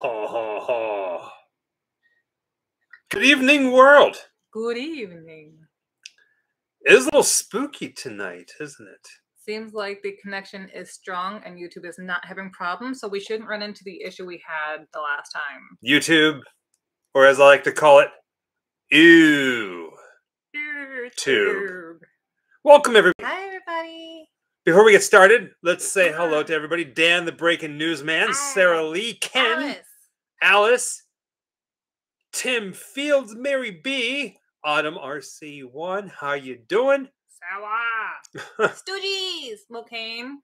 Ha ha ha. Good evening, world. Good evening. It is a little spooky tonight, isn't it? Seems like the connection is strong and YouTube is not having problems, so we shouldn't run into the issue we had the last time. YouTube, or as I like to call it, ew. YouTube. Welcome, everybody. Hi, everybody. Before we get started, let's say hello to everybody. Dan, the breaking news man, Hi. Sarah Lee, Ken, Alice. Alice, Tim Fields, Mary B, Autumn RC1. How you doing? Sawa. Stooges. Mokane.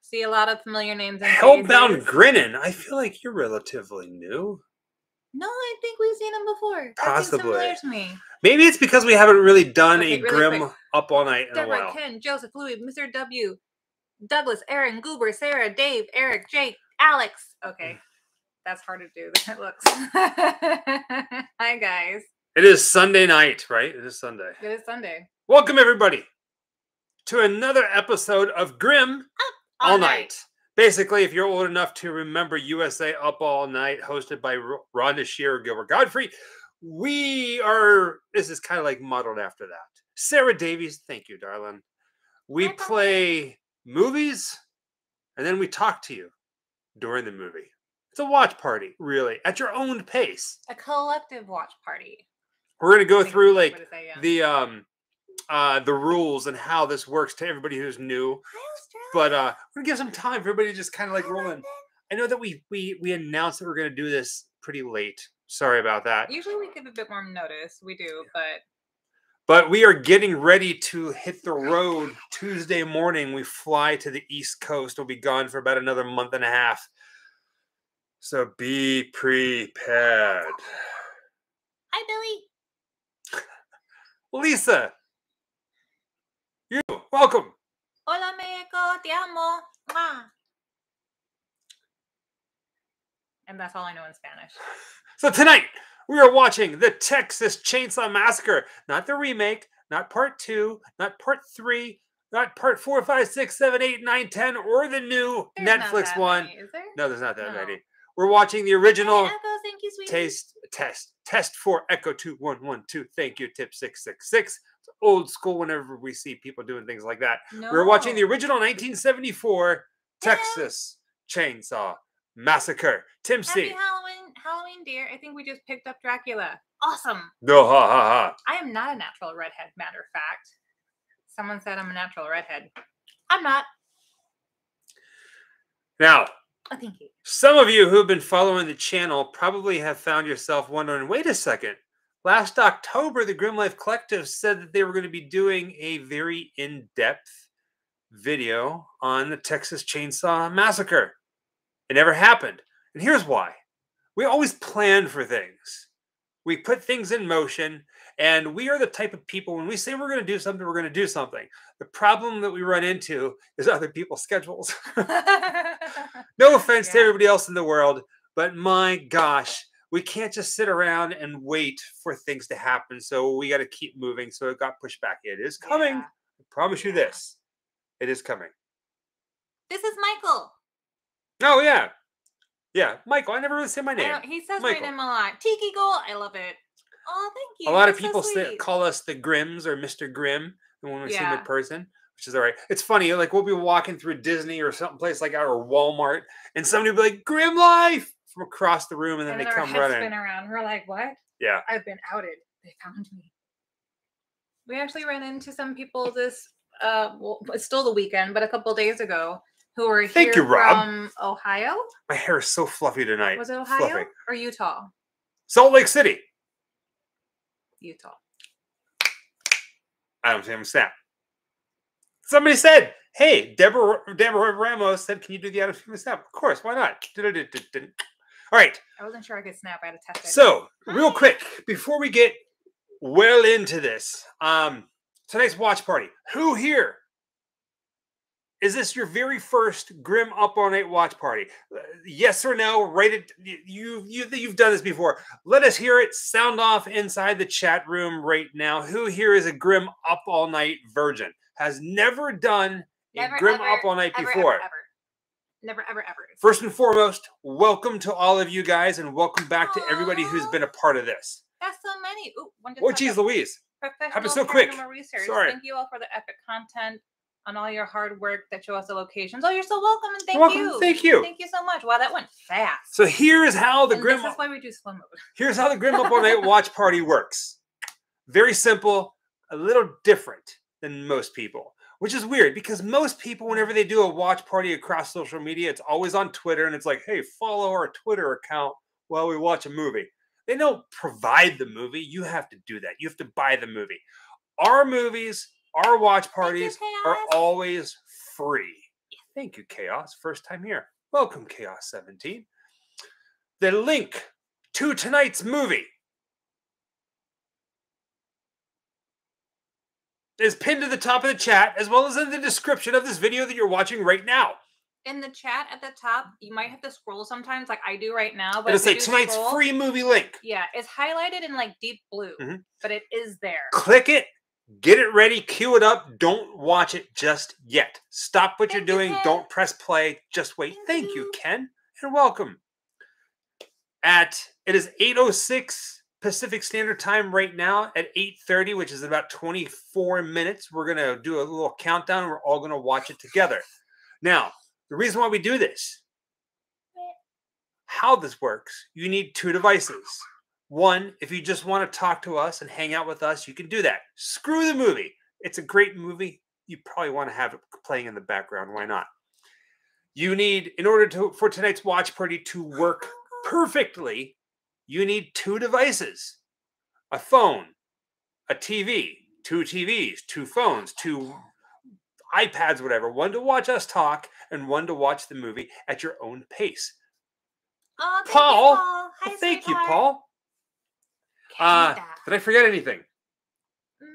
See a lot of familiar names. And Hellbound faces. Grinning. I feel like you're relatively new. No, I think we've seen him before. That seems Possibly. familiar to me. Maybe it's because we haven't really done Okay, a really grim quick. up all night in a Deborah, while. Ken, Joseph, Louis, Mr. W, Douglas, Aaron, Goober, Sarah, Dave, Eric, Jake, Alex. Okay. That's harder to do than it looks. Hi, guys. It is Sunday night, right? It is Sunday. It is Sunday. Welcome everybody to another episode of Grim All, night. Basically, if you're old enough to remember USA Up All Night, hosted by R- Rhonda Shearer, Gilbert Gottfried, we are. This is kind of like modeled after that. Sarah Davies, thank you, darling. We play movies, and then we talk to you during the movie. It's a watch party, really, at your own pace. A collective watch party. We're gonna go through like say, yeah. the um uh the rules and how this works to everybody who's new. But uh we're gonna give some time for everybody to just kind of like roll in. I know that we we we announced that we're gonna do this pretty late. Sorry about that. Usually we give a bit more notice. We do, but But we are getting ready to hit the road Tuesday morning. We fly to the East Coast. We'll be gone for about another month and a half. So be prepared. hi, Billy. Lisa, you welcome. Hola, Mexico. Te amo. And that's all I know in Spanish. So tonight we are watching the Texas Chainsaw Massacre, not the remake, not part two, not part three, not part four, five, six, seven, eight, nine, ten, or the new There's Netflix one. many. No, there's not that No. many. We're watching the original Hi, Echo, thank you, sweetie. taste test test for Echo two one one two. Thank you, tip six six six. It's old school. Whenever we see people doing things like that, No. We're watching the original 1974 Hello. Texas Chainsaw Massacre. Tim Happy C. Halloween, Halloween, dear. I think we just picked up Dracula. Awesome. No, ha ha ha. I am not a natural redhead, matter of fact. Someone said I'm a natural redhead. I'm not. Now, Oh, thank you. Some of you who've been following the channel probably have found yourself wondering wait a second. Last October, the Grimm Life Collective said that they were going to be doing a very in depth video on the Texas Chainsaw Massacre. It never happened. And here's why we always plan for things, we put things in motion, and we are the type of people when we say we're going to do something, we're going to do something. The problem that we run into is other people's schedules. No offense to everybody else in the world, but my gosh, we can't just sit around and wait for things to happen. So we got to keep moving. So it got pushed back. It is coming. Yeah. I promise you this. It is coming. This is Michael. Oh, yeah. Yeah. Michael, I never really say my name. he says Michael. my name a lot. Tiki Gold. I love it. Oh, thank you. A lot of That's so people say, call us the Grims or Mr. Grim when we see him Yeah. in person, which is all right. It's funny. Like we'll be walking through Disney or some place like that or Walmart, and somebody will be like, Grim Life from across the room, and then and they come running. spin around. We're like, what? Yeah. I've been outed. They found me. We actually ran into some people this uh well it's still the weekend, but a couple days ago who were Thank here you, Rob. from Ohio. My hair is so fluffy tonight. Was it Ohio Fluffy. or Utah? Salt Lake City. Utah. Adam Sam Snap. Somebody said, "Hey, Deborah Deborah Ramos said, can you do the Adam Sam Snap?" Of course, why not? All right. I wasn't sure I could snap. I had to test it. So, real quick, before we get well into this, um, tonight's watch party. Who here is this your very first Grimm Up All Night watch party? Uh, Yes or no? Write it. You you you've done this before. Let us hear it. Sound off inside the chat room right now. Who here is a Grimm Up All Night virgin? Has never done a Never, Grim ever, Up All Night ever, before? ever. Never, ever, ever. First and foremost, welcome to all of you guys, and welcome back to everybody who's been a part of this. That's so many. Ooh, Oh, geez. Louise. Professional so quick. Research. Sorry. Thank you all for the epic content on all your hard work that show us the locations. Oh, you're so welcome and thank welcome. you. Thank you. Thank you so much. Wow, that went fast. So here's how the and Grim this is why we do slow mode. here's how the Grimm Up All Night Watch Party works. Very simple, a little different than most people, which is weird because most people, whenever they do a watch party across social media, it's always on Twitter and it's like, hey, follow our Twitter account while we watch a movie. They don't provide the movie. You have to do that. You have to buy the movie. Our movies, our watch parties are always free. Thank you, Chaos. First time here. Welcome, Chaos 17. The link to tonight's movie is pinned to the top of the chat as well as in the description of this video that you're watching right now. In the chat at the top, you might have to scroll sometimes, like I do right now. But It'll say tonight's scroll- free movie link. Yeah, it's highlighted in like deep blue, Mhm. but it is there. Click it, get it ready, cue it up. Don't watch it just yet. Stop what you're Thank you, doing. Don't press play. Just wait. Thank Thank you, you. Ken, and welcome. At it is 806 Pacific Standard Time right now at 8:30, which is about 24 minutes. We're gonna do a little countdown. We're all gonna watch it together. Now, the reason why we do this, how this works, you need two devices. One, if you just want to talk to us and hang out with us, you can do that. Screw the movie. It's a great movie. You probably want to have it playing in the background. Why not? You need, in order to for tonight's watch party to work perfectly, you need two devices a phone, a TV, two TVs, two phones, two iPads, whatever, one to watch us talk and one to watch the movie at your own pace. Oh, thank Paul. You, Paul. Hi, Well, thank you. Paul. Uh, did I forget anything? Mm,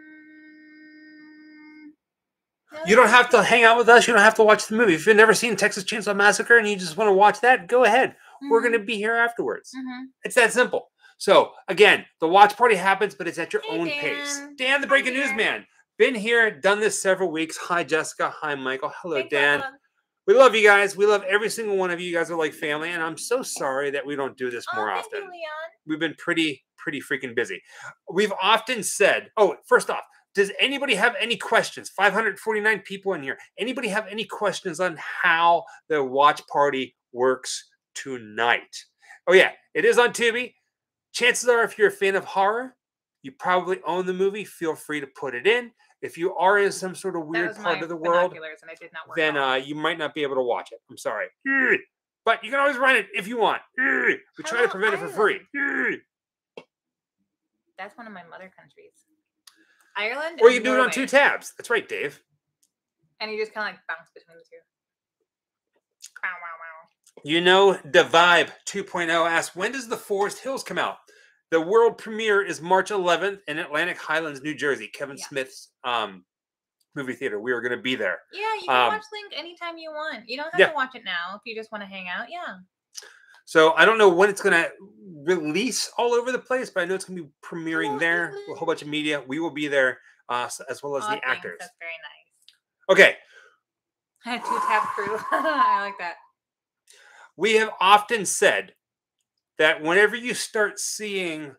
You don't have to hang out with us. You don't have to watch the movie. If you've never seen Texas Chainsaw Massacre and you just want to watch that, go ahead. We're Mhm, going to be here afterwards. mhm. It's that simple. So, again, the watch party happens, but it's at your Hey, own pace. Dan. Dan, the breaking news man. Been here, done this several weeks. Hi, Jessica. Hi, Michael. Hello, Big Dan. We love you guys. We love every single one of you. You guys are like family. And I'm so sorry that we don't do this Oh, more thank often. you, we've been pretty pretty freaking busy we've often said oh first off does anybody have any questions 549 people in here anybody have any questions on how the watch party works tonight oh yeah it is on tubi chances are if you're a fan of horror you probably own the movie feel free to put it in if you are in some sort of weird part of the world binoculars and I did not work then uh, you might not be able to watch it. I'm sorry. But you can always rent it if you want. We try to prevent it for free. That's one of my mother countries. Ireland. Or you can do it on two tabs. That's right, Dave. And you just kind of like bounce between the two. Wow, wow, wow. You know, the Vibe 2.0 asks, when does The Forest Hills come out? The world premiere is March 11th in Atlantic Highlands, New Jersey. Kevin Yeah. Smith's um, movie theater. We are going to be there. Yeah, you can Um, watch Link anytime you want. You don't have yeah. to watch it now if you just want to hang out. Yeah. So I don't know when it's going to release all over the place, but I know it's going to be premiering Oh, there. A whole bunch of media. We will be there, uh, as well as Aw, the thanks, actors. That's very nice. Okay. Two tab crew. I like that. We have often said that whenever you start seeing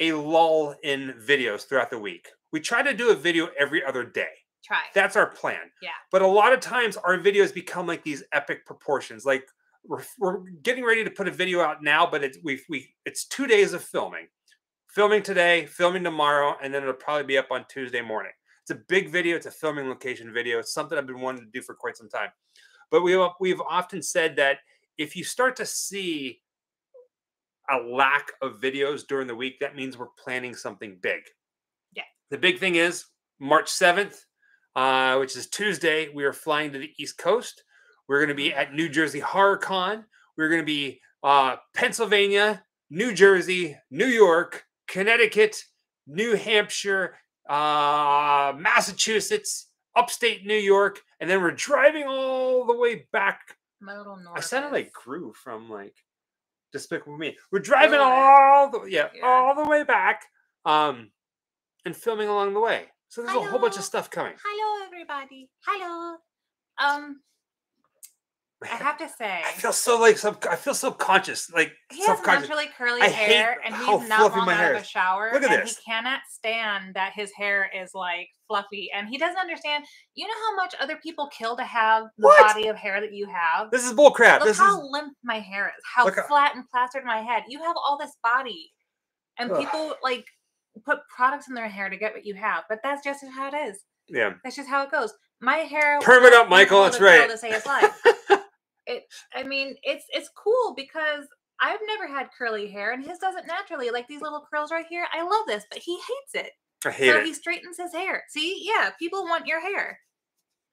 a lull in videos throughout the week, we try to do a video every other day. Try. That's our plan. Yeah. But a lot of times our videos become like these epic proportions. Like we're, we're getting ready to put a video out now, but it's we we it's two days of filming. Filming today, filming tomorrow, and then it'll probably be up on Tuesday morning. It's a big video. It's a filming location video. It's something I've been wanting to do for quite some time. But we we've often said that if you start to see a lack of videos during the week, that means we're planning something big. Yeah. The big thing is March 7th, uh, which is Tuesday, we are flying to the East Coast. We're going to be at New Jersey Horror Con. We're going to be uh, Pennsylvania, New Jersey, New York, Connecticut, New Hampshire, uh, Massachusetts, upstate New York, and then we're driving all the way back My little North. I sounded like Gru from like Despicable Me. We're driving bit. all the yeah, Yeah. all the way back, um, and filming along the way. So there's a whole bunch of stuff coming. Hello, everybody. Hello. Um, I have to say, I feel so like sub. I feel so conscious, like he has naturally curly I hair, and he's not long my out of a shower. Look at and this. he cannot stand that his hair is like fluffy, and he doesn't understand. You know how much other people kill to have the What? body of hair that you have. This is bull crap. Look This how is limp my hair is. How Look how- flat and plastered my head. You have all this body, and Ugh. people like put products in their hair to get what you have. But that's just how it is. yeah. That's just how it goes. My hair. Perm it up, Michael, that's right. To say his life. it. I mean, it's it's cool because I've never had curly hair, and his doesn't naturally. Like these little curls right here. I love this, but he hates it. I hate so it. he straightens his hair. See, yeah, people want your hair.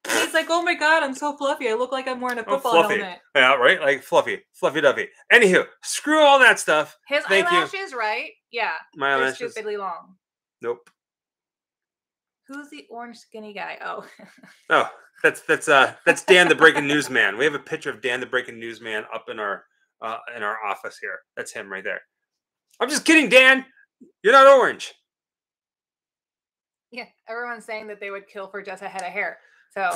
And He's like, oh my god, I'm so fluffy. I look like I'm wearing a Oh, football fluffy. helmet. Yeah, right. Like fluffy, fluffy duffy. Anywho, screw all that stuff. His Thank you. eyelashes, right? Yeah, My eyelashes. stupidly long. Nope. Who's the orange skinny guy? Oh, Oh, that's that's uh that's Dan the breaking news man. We have a picture of Dan the breaking news man up in our uh in our office here. That's him right there. I'm just kidding, Dan. You're not orange. yeah. Everyone's saying that they would kill for just a head of hair. So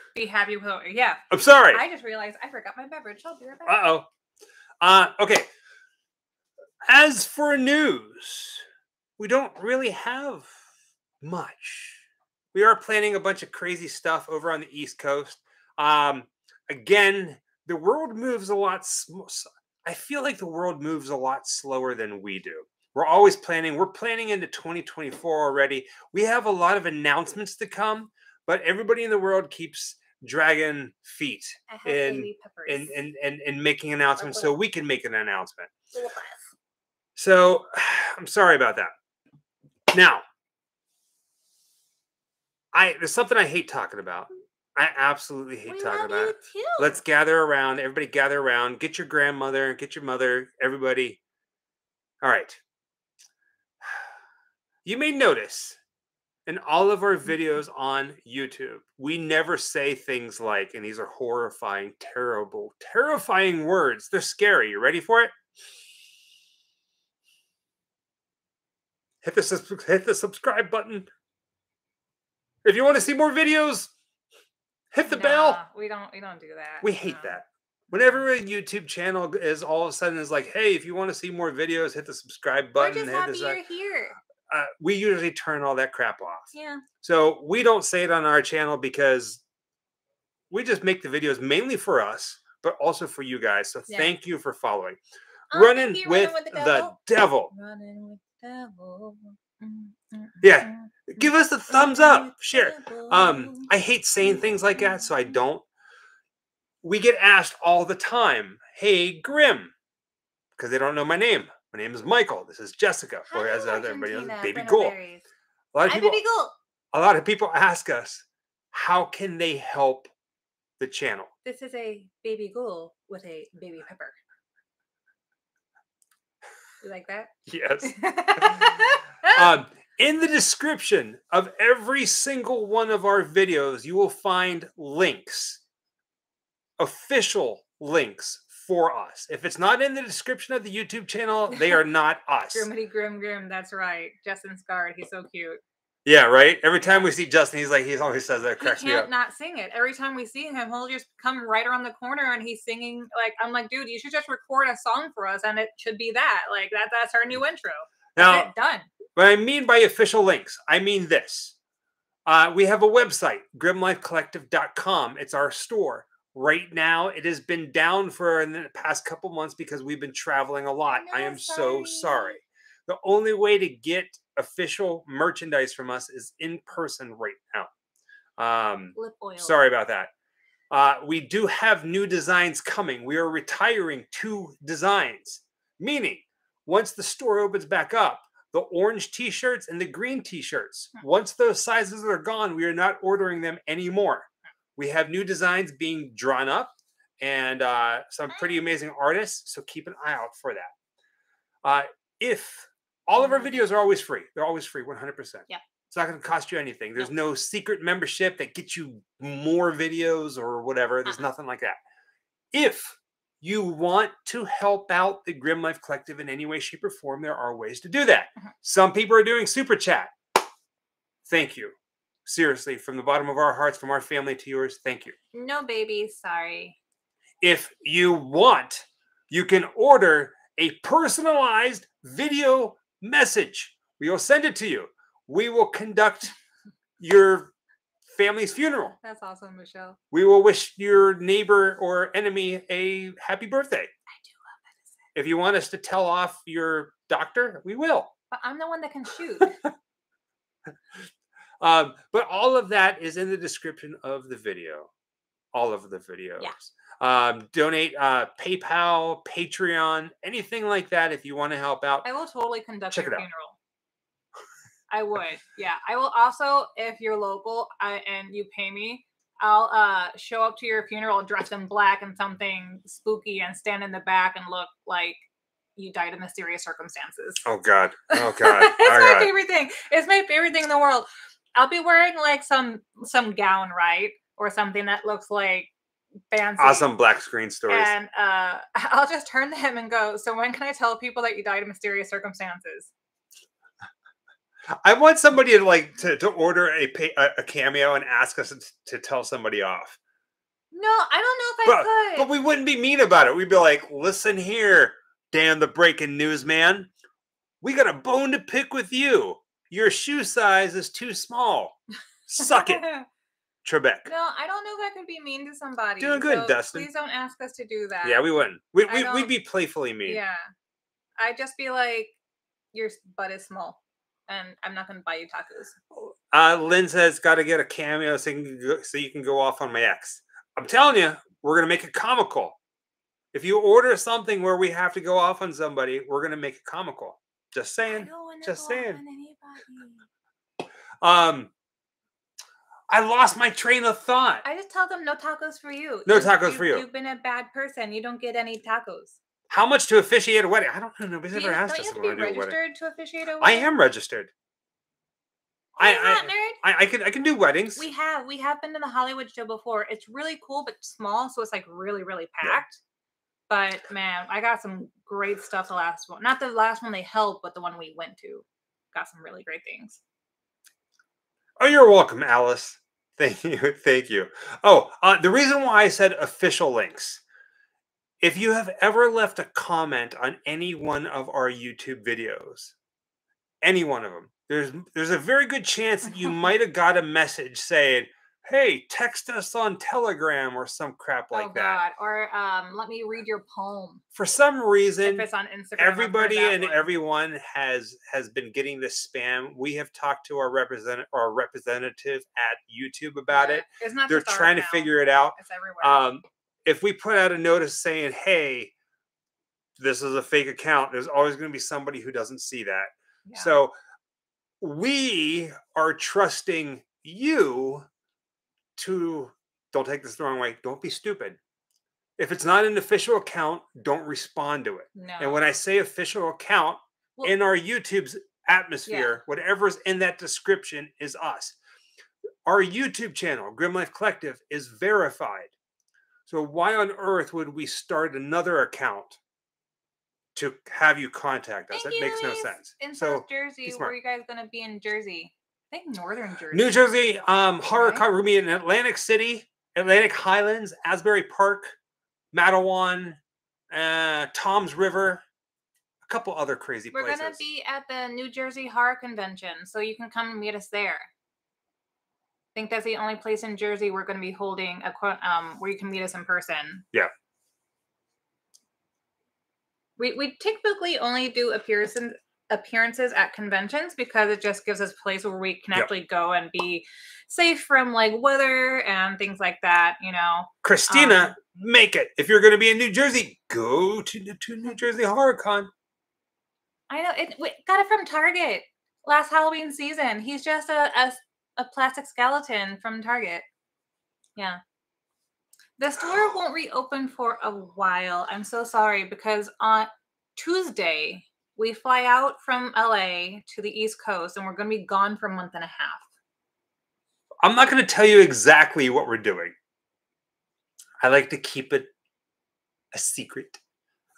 be happy with it. Yeah. I'm sorry. I just realized I forgot my beverage. I'll be right back. Uh oh. Uh okay. As for news, we don't really have much. We are planning a bunch of crazy stuff over on the East Coast. Um, again, the world moves a lot. Sm- I feel like the world moves a lot slower than we do. We're always planning. We're planning into 2024 already. We have a lot of announcements to come, but everybody in the world keeps dragging feet and- and and and, and making announcements so we can make an announcement. So I'm sorry about that. Now, I there's something I hate talking about. I absolutely hate We talking about it. too. Let's gather around. Everybody gather around. Get your grandmother, get your mother, everybody. All right. You may notice in all of our mm-hmm. videos on YouTube, we never say things like, and these are horrifying, terrible, terrifying words. They're scary. You ready for it? Hit the hit the subscribe button. If you want to see more videos, hit the bell. We don't. We don't do that. We hate no. that. Whenever a YouTube channel is all of a sudden is like, hey, if you want to see more videos, hit the subscribe button. We're just happy you're here. uh, we usually turn all that crap off. Yeah. So we don't say it on our channel because we just make the videos mainly for us, but also for you guys. So Yeah. thank you for following. Running, thank you, with the, devil. devil. Running with the devil. Mm, mm, Yeah, mm, Give us a thumbs up. Share. Um, I hate saying things like that, so I don't. We get asked all the time, "Hey, Grim," because they don't know my name. My name is Michael. This is Jessica, or as everybody knows, Baby. Aires. A lot of people, Baby Ghoul. a lot of people ask us, "How can they help the channel?" This is a baby ghoul with a baby pepper. You like that? Yes. um, in the description of every single one of our videos, you will find links, official links for us. If it's not in the description of the YouTube channel, they are not us. Grimity Grim Grim. That's right. Justin Scarred. He's so cute. Yeah, right. Every time we see Justin, he's like, he always says that. It He cracks can't not sing it. Every time we see him, he'll just come right around the corner and he's singing. Like I'm like, dude, you should just record a song for us, and it should be that. Like that. That's our new intro. Now, done. What I mean by official links, I mean this. Uh, we have a website, grimmlifecollective.com. It's our store. Right now, it has been down for in the past couple months because we've been traveling a lot. I, know, am so sorry. The only way to get official merchandise from us is in person right now. Um, Lip oil. Sorry about that. Uh, we do have new designs coming. We are retiring two designs, meaning once the store opens back up, the orange t shirts and the green t shirts, Hmm. once those sizes are gone, we are not ordering them anymore. We have new designs being drawn up and uh, some pretty amazing artists. So keep an eye out for that. Uh, if all of our videos are always free, they're always free 100%. Yeah. It's not going to cost you anything. There's No. no secret membership that gets you more videos or whatever. There's Uh-uh. nothing like that. If you want to help out the Grimm Life Collective in any way, shape, or form, there are ways to do that. Mhm. Some people are doing super chat. Thank you. Seriously, from the bottom of our hearts, from our family to yours, thank you. No baby. Sorry. If you want, you can order a personalized video message. We will send it to you. We will conduct your family's funeral. That's awesome, Michelle. We will wish your neighbor or enemy a happy birthday. I do love medicine. If you want us to tell off your doctor, we will. But I'm the one that can shoot. Um, but all of that is in the description of the video. All of the videos. Um, donate uh, PayPal, Patreon, anything like that if you want to help out. I will totally conduct Check your funeral. I would. Yeah. I will also, if you're local I, and you pay me, I'll uh show up to your funeral dressed in black and something spooky and stand in the back and look like you died in mysterious circumstances. Oh God. Oh God. it's All my right. favorite thing. It's my favorite thing in the world. I'll be wearing like some some gown, right? Or something that looks like fancy. Awesome black screen stories. And uh, I'll just turn to him and go, So when can I tell people that you died in mysterious circumstances? I want somebody to like to, to order a, pay, a a cameo and ask us to, tell somebody off. No, I don't know if I could. But we wouldn't be mean about it. We'd be like, listen here, Dan the breaking news man. We got a bone to pick with you. Your shoe size is too small. Suck it, Trebek. No, I don't know if I could be mean to somebody. Doing good, so Dustin. Please don't ask us to do that. Yeah, we wouldn't. We, we, we'd be playfully mean. Yeah. I'd just be like, your butt is small, and I'm not going to buy you tacos. Uh, Lynn says, got to get a cameo so you, can go, so you can go off on my ex. I'm telling you, we're going to make it comical. If you order something where we have to go off on somebody, we're going to make it comical. Just saying. just saying. Um, I lost my train of thought. I just tell them no tacos for you. No You- tacos for you. You've been a bad person. You don't get any tacos. How much to officiate a wedding? I don't know. Nobody's ever you, asked don't you us have to be want to do a wedding. registered to officiate a I wedding? am registered. I, not, I, nerd? I, I can I can do weddings. We have we have been to the Hollywood show before. It's really cool but small, so it's like really really Yeah. packed. But man, I got some great stuff the last one. Not the last one they held, but the one we went to. Got some really great things. Oh, you're welcome, Alice. Thank you. Thank you. Oh, uh, the reason why I said official links. If you have ever left a comment on any one of our YouTube videos, any one of them, there's there's a very good chance that you might have got a message saying, "Hey, text us on Telegram or some crap like oh that." God! Or um, let me read your poem For some reason, if it's on Instagram. Everybody and one. everyone has has been getting this spam. We have talked to our represent our representative at YouTube about Yeah, it. It's not. They're trying to figure it out. It's everywhere. Um, if we put out a notice saying, "Hey, this is a fake account," there's always going to be somebody who doesn't see that. Yeah. So we are trusting you to don't take this the wrong way. Don't be stupid. If it's not an official account, don't respond to it. no. And when I say official account Well- in our YouTube's atmosphere, whatever's in that description is us. Our YouTube channel, Grimm Life Collective, is verified. So why on earth would we start another account to have you contact us? Thank that you, makes no sense. in so South Jersey, where are you guys gonna be in Jersey? I think Northern Jersey. New Jersey, um, horror Right. con we're gonna in Atlantic City, Atlantic Highlands, Asbury Park, Matawan, uh, Tom's River, a couple other crazy We're places. gonna be at the New Jersey Horror Convention, so you can come and meet us there. I think that's the only place in Jersey we're going to be holding a um where you can meet us in person. Yeah. We we typically only do appearances appearances at conventions because it just gives us a place where we can Yep. actually go and be safe from like weather and things like that. You know. Christina, Um, make it. If you're going to be in New Jersey, go to, to New Jersey Horror Con. I know it. We got it from Target last Halloween season. He's just a a plastic skeleton from Target. Yeah. The store won't reopen for a while. I'm so sorry because on Tuesday we fly out from LA to the East Coast and we're going to be gone for a month and a half. I'm not going to tell you exactly what we're doing. I like to keep it a secret,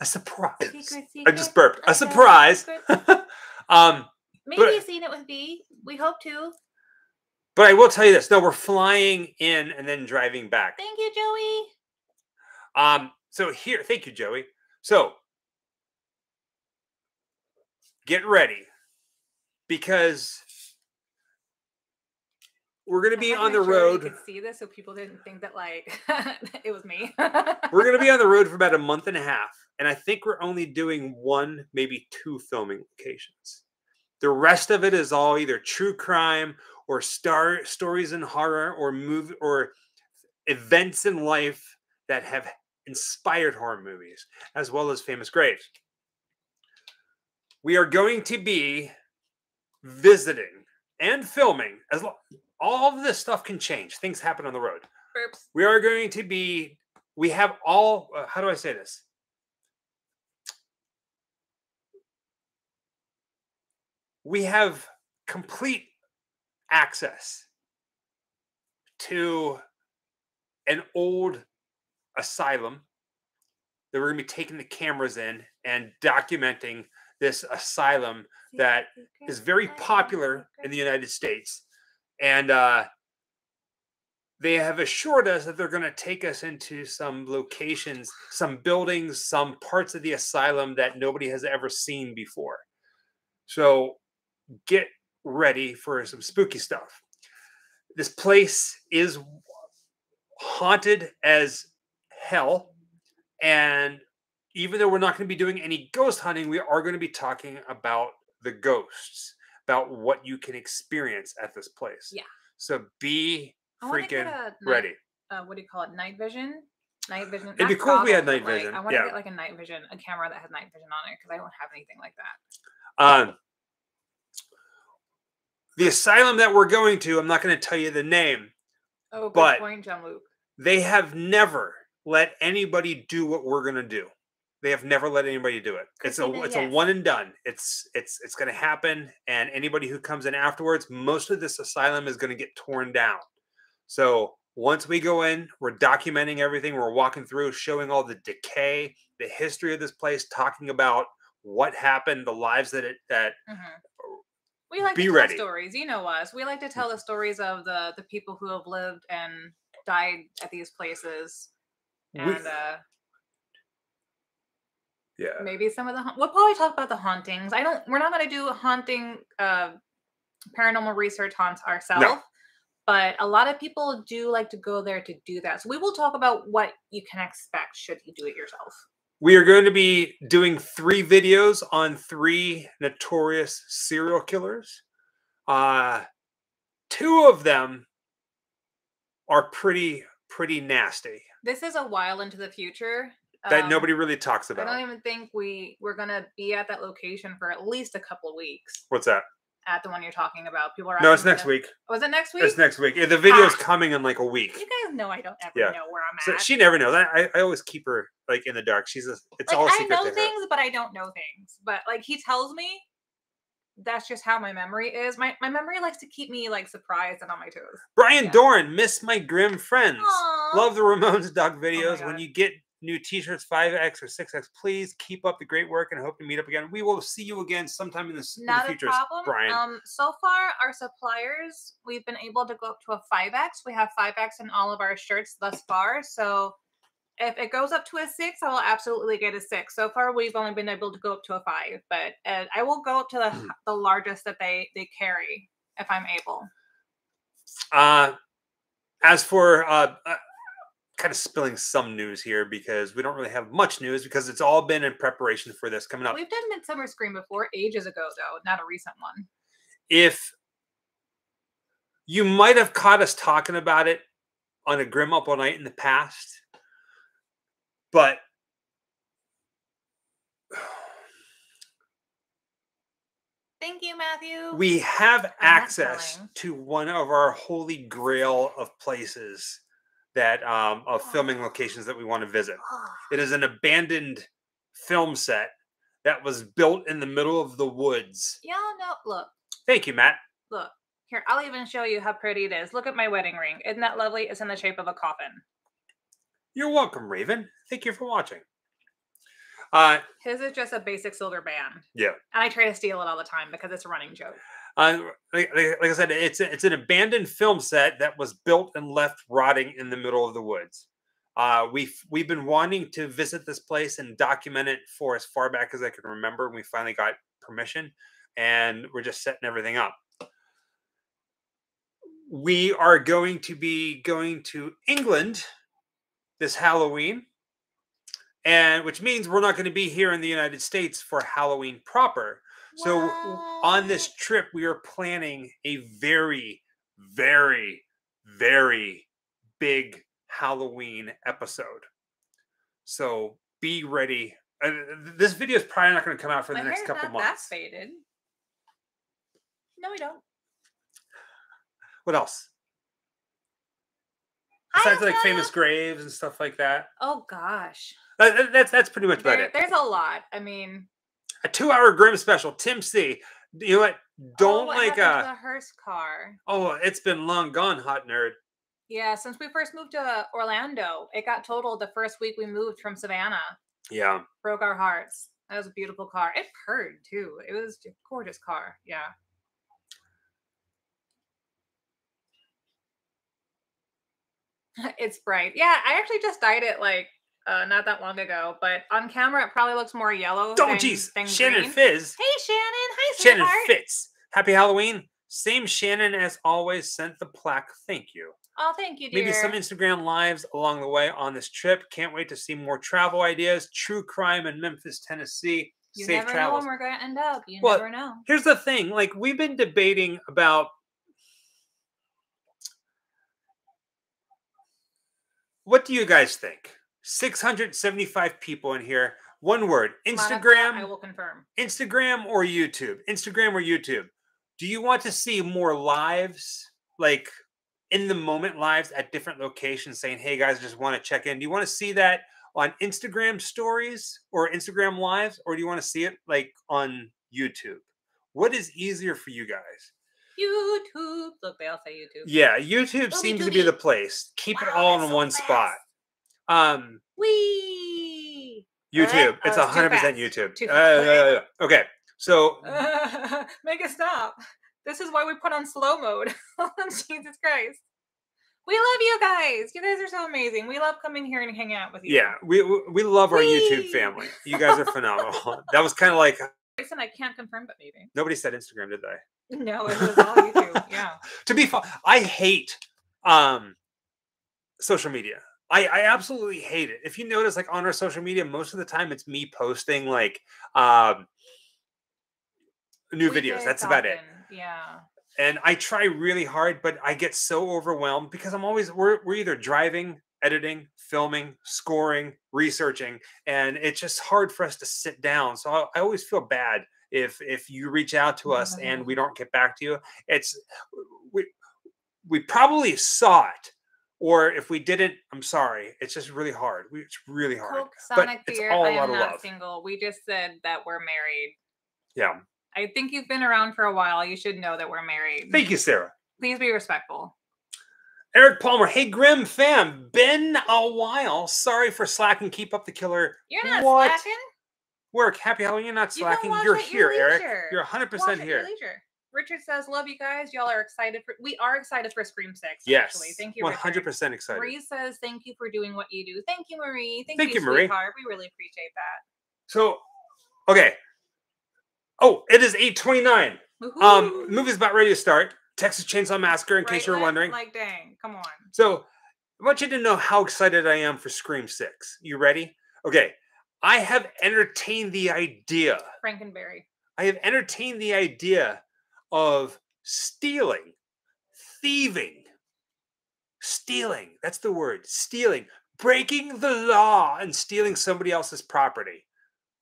a surprise. Secret, I just secret, burped. A like surprise. um, Maybe you've seen it with B. We hope to. but I will tell you this: no, we're flying in and then driving back. Thank you, Joey. Um, so here, thank you, Joey. So get ready because we're going to be on the sure you road. could see this so people didn't think that like it was me. We're going to be on the road for about a month and a half. And I think we're only doing one, maybe two filming locations. The rest of it is all either true crime or star stories in horror or movie or events in life that have inspired horror movies, as well as famous graves. We are going to be visiting and filming as lo- all of this stuff can change. Things happen on the road. Burps. We are going to be, we have all, uh, how do I say this? We have complete access to an old asylum that we're going to be taking the cameras in and documenting this asylum that is very popular in the United States. And uh, they have assured us that they're going to take us into some locations, some buildings, some parts of the asylum that nobody has ever seen before. So get ready for some spooky stuff. This place is haunted as hell. And even though we're not going to be doing any ghost hunting, we are going to be talking about the ghosts, about what you can experience at this place. Yeah. So be freaking night- ready. Uh, what do you call it? Night vision. Night vision. It'd be cool if we had night but, like, vision, I want to yeah. get like a night vision, a camera that has night vision on it because I don't have anything like that. Um, the asylum that we're going to, I'm not going to tell you the name. Oh, good But- point, John Luke. They have never let anybody do what we're going to do. They have never let anybody do it. It's a Christina, it's a one and done. It's it's it's going to happen, and anybody who comes in afterwards, most of this asylum is going to get torn down. So once we go in, we're documenting everything. We're walking through, showing all the decay, the history of this place, talking about what happened, the lives that it that Mhm. We like Be to tell ready. stories. You know us. We like to tell the stories of the the people who have lived and died at these places, we- and uh, yeah. maybe some of the. We'll probably talk about the hauntings. I don't. We're not going to do haunting uh, paranormal research haunts ourselves. But a lot of people do like to go there to do that. So we will talk about what you can expect should you do it yourself. We are going to be doing three videos on three notorious serial killers. Uh, two of them are pretty pretty nasty This is a while into the future. That um, nobody really talks about. I don't even think we we're gonna be at that location for at least a couple of weeks. What's that? At the one you're talking about, people are. No, it's next to- week. Was it next week? It's next week. The video's Ah. coming in like a week. You guys know I don't ever Yeah. know where I'm So at. she never knows. I, I, always keep her like in the dark. She's a it's like all I know things, but I don't know things. But like he tells me, that's just how my memory is. My my memory likes to keep me like surprised and on my toes. Brian Yeah. Doran, miss my grim friends. Aw. Love the Ramones Dog Oh videos. when you get new t-shirts 5x or 6x, please keep up the great work and hope to meet up again. We will see you again sometime in the, s- in the Not a future, problem. Brian. Um, so far, our suppliers, we've been able to go up to a 5X. We have 5X in all of our shirts thus far. So if it goes up to a 6, I will absolutely get a 6. So far, we've only been able to go up to a 5. But uh, I will go up to the, the largest that they, they carry if I'm able. Uh, as for uh, uh, kind of spilling some news here because we don't really have much news because it's all been in preparation for this coming up. We've done Midsummer Scream before, ages ago, though, not a recent one. if you might have caught us talking about it on a Grimm Up All Night in the past, but Thank you, Matthew. we have not access to one of our holy grail of places that um, of filming locations that we want to visit. It is an abandoned film set that was built in the middle of the woods. Yeah, no, look, Thank you, Matt. look. Here, I'll even show you how pretty it is. Look at my wedding ring. Isn't that lovely? It's in the shape of a coffin. You're welcome, Raven. Thank you for watching. Uh, His is just a basic silver band. Yeah. And I try to steal it all the time because it's a running joke. Uh, like, like, I said, it's it's an abandoned film set that was built and left rotting in the middle of the woods. Uh, we've we've been wanting to visit this place and document it for as far back as I can remember. And we finally got permission, and we're just setting everything up. We are going to be going to England this Halloween, and which means we're not going to be here in the United States for Halloween proper. So on this trip, we are planning a very, very, very big Halloween episode. So be ready. Uh, this video is probably not going to come out for My the next couple not that months. faded. No, we don't. What else? Besides like famous graves and stuff like that. Oh gosh, Uh, th- that's that's pretty much about it. there's a lot. I mean, A two-hour Grim special. Tim C. You know what? Don't oh, what like a uh the hearse car. oh, it's been long gone, hot nerd. Yeah, since we first moved to Orlando, it got totaled the first week we moved from Savannah. Yeah. Broke our hearts. That was a beautiful car. It purred too. It was a gorgeous car. Yeah. it's bright. Yeah, I actually just dyed it like uh, not that long ago, but on camera it probably looks more yellow. Oh, jeez. Shannon green. Fizz. Hey Shannon. Hi Shannon sweetheart. Fitz. Happy Halloween. Same Shannon as always sent the plaque. Thank you. Oh, thank you, dear. Maybe some Instagram lives along the way on this trip. Can't wait to see more travel ideas. True crime in Memphis, Tennessee. you Safe never travels. know when we're going to end up. You Well, never know. Here's the thing like, we've been debating about what do you guys think? 675 people in here. One word Instagram. I will confirm. Instagram or YouTube? Instagram or YouTube? Do you want to see more lives, like in the moment lives at different locations saying, hey guys, I just want to check in? Do you want to see that on Instagram stories or Instagram lives, or do you want to see it like on YouTube? What is easier for you guys? YouTube. Look, they all say YouTube. Yeah, YouTube seems to be the place. Keep it all in so one spot. Um, Wee. YouTube. Oh, It's too 100% YouTube. Uh, yeah, yeah, yeah. Okay, so Make it stop. This is why we put on slow mode. Jesus Christ. We love you guys. You guys are so amazing. We love coming here and hanging out with you. Yeah, we we love our YouTube family. You guys are phenomenal. that was kind of like Jason, I can't confirm, but maybe. nobody said Instagram, did they? No, it was all YouTube. Yeah. To be fu- I hate um social media. I I absolutely hate it. If you notice, like on our social media, most of the time it's me posting like um new We videos. That's about it. Yeah. and I try really hard, but I get so overwhelmed because I'm always we're we're either driving, editing, filming, scoring, researching, and it's just hard for us to sit down. So I, I always feel bad if if you reach out to us and we don't get back to you. It's we we probably saw it. Or if we didn't, I'm sorry. It's just really hard. We, it's really hard. Coke but Sonic it's Beer. all I am not love. single. We just said that we're married. Yeah. I think you've been around for a while. You should know that we're married. Thank you, Sarah. Please be respectful. Eric Palmer. Hey, Grim fam. Been a while. Sorry for slacking. Keep up the killer You're not What? slacking. work. Happy Halloween. You're not slacking. watch You're at your here, Eric. You're 100% Watch at your here. Richard says, "Love you guys. Y'all are excited for. We are excited for Scream Six. Yes. actually. Thank you, hundred percent excited. Marie says, "Thank you for doing what you do. Thank you, Marie. Thank, Thank you, you, Marie. sweetheart. We really appreciate that. So, okay. Oh, it is eight twenty nine. Um, movie's about ready to start. Texas Chainsaw Massacre. In case you were wondering. Like, dang, come on. So, I want you to know how excited I am for Scream Six. You ready? Okay. I have entertained the idea. Frankenberry. I have entertained the idea of stealing, thieving, stealing. That's the word. Stealing, breaking the law, and stealing somebody else's property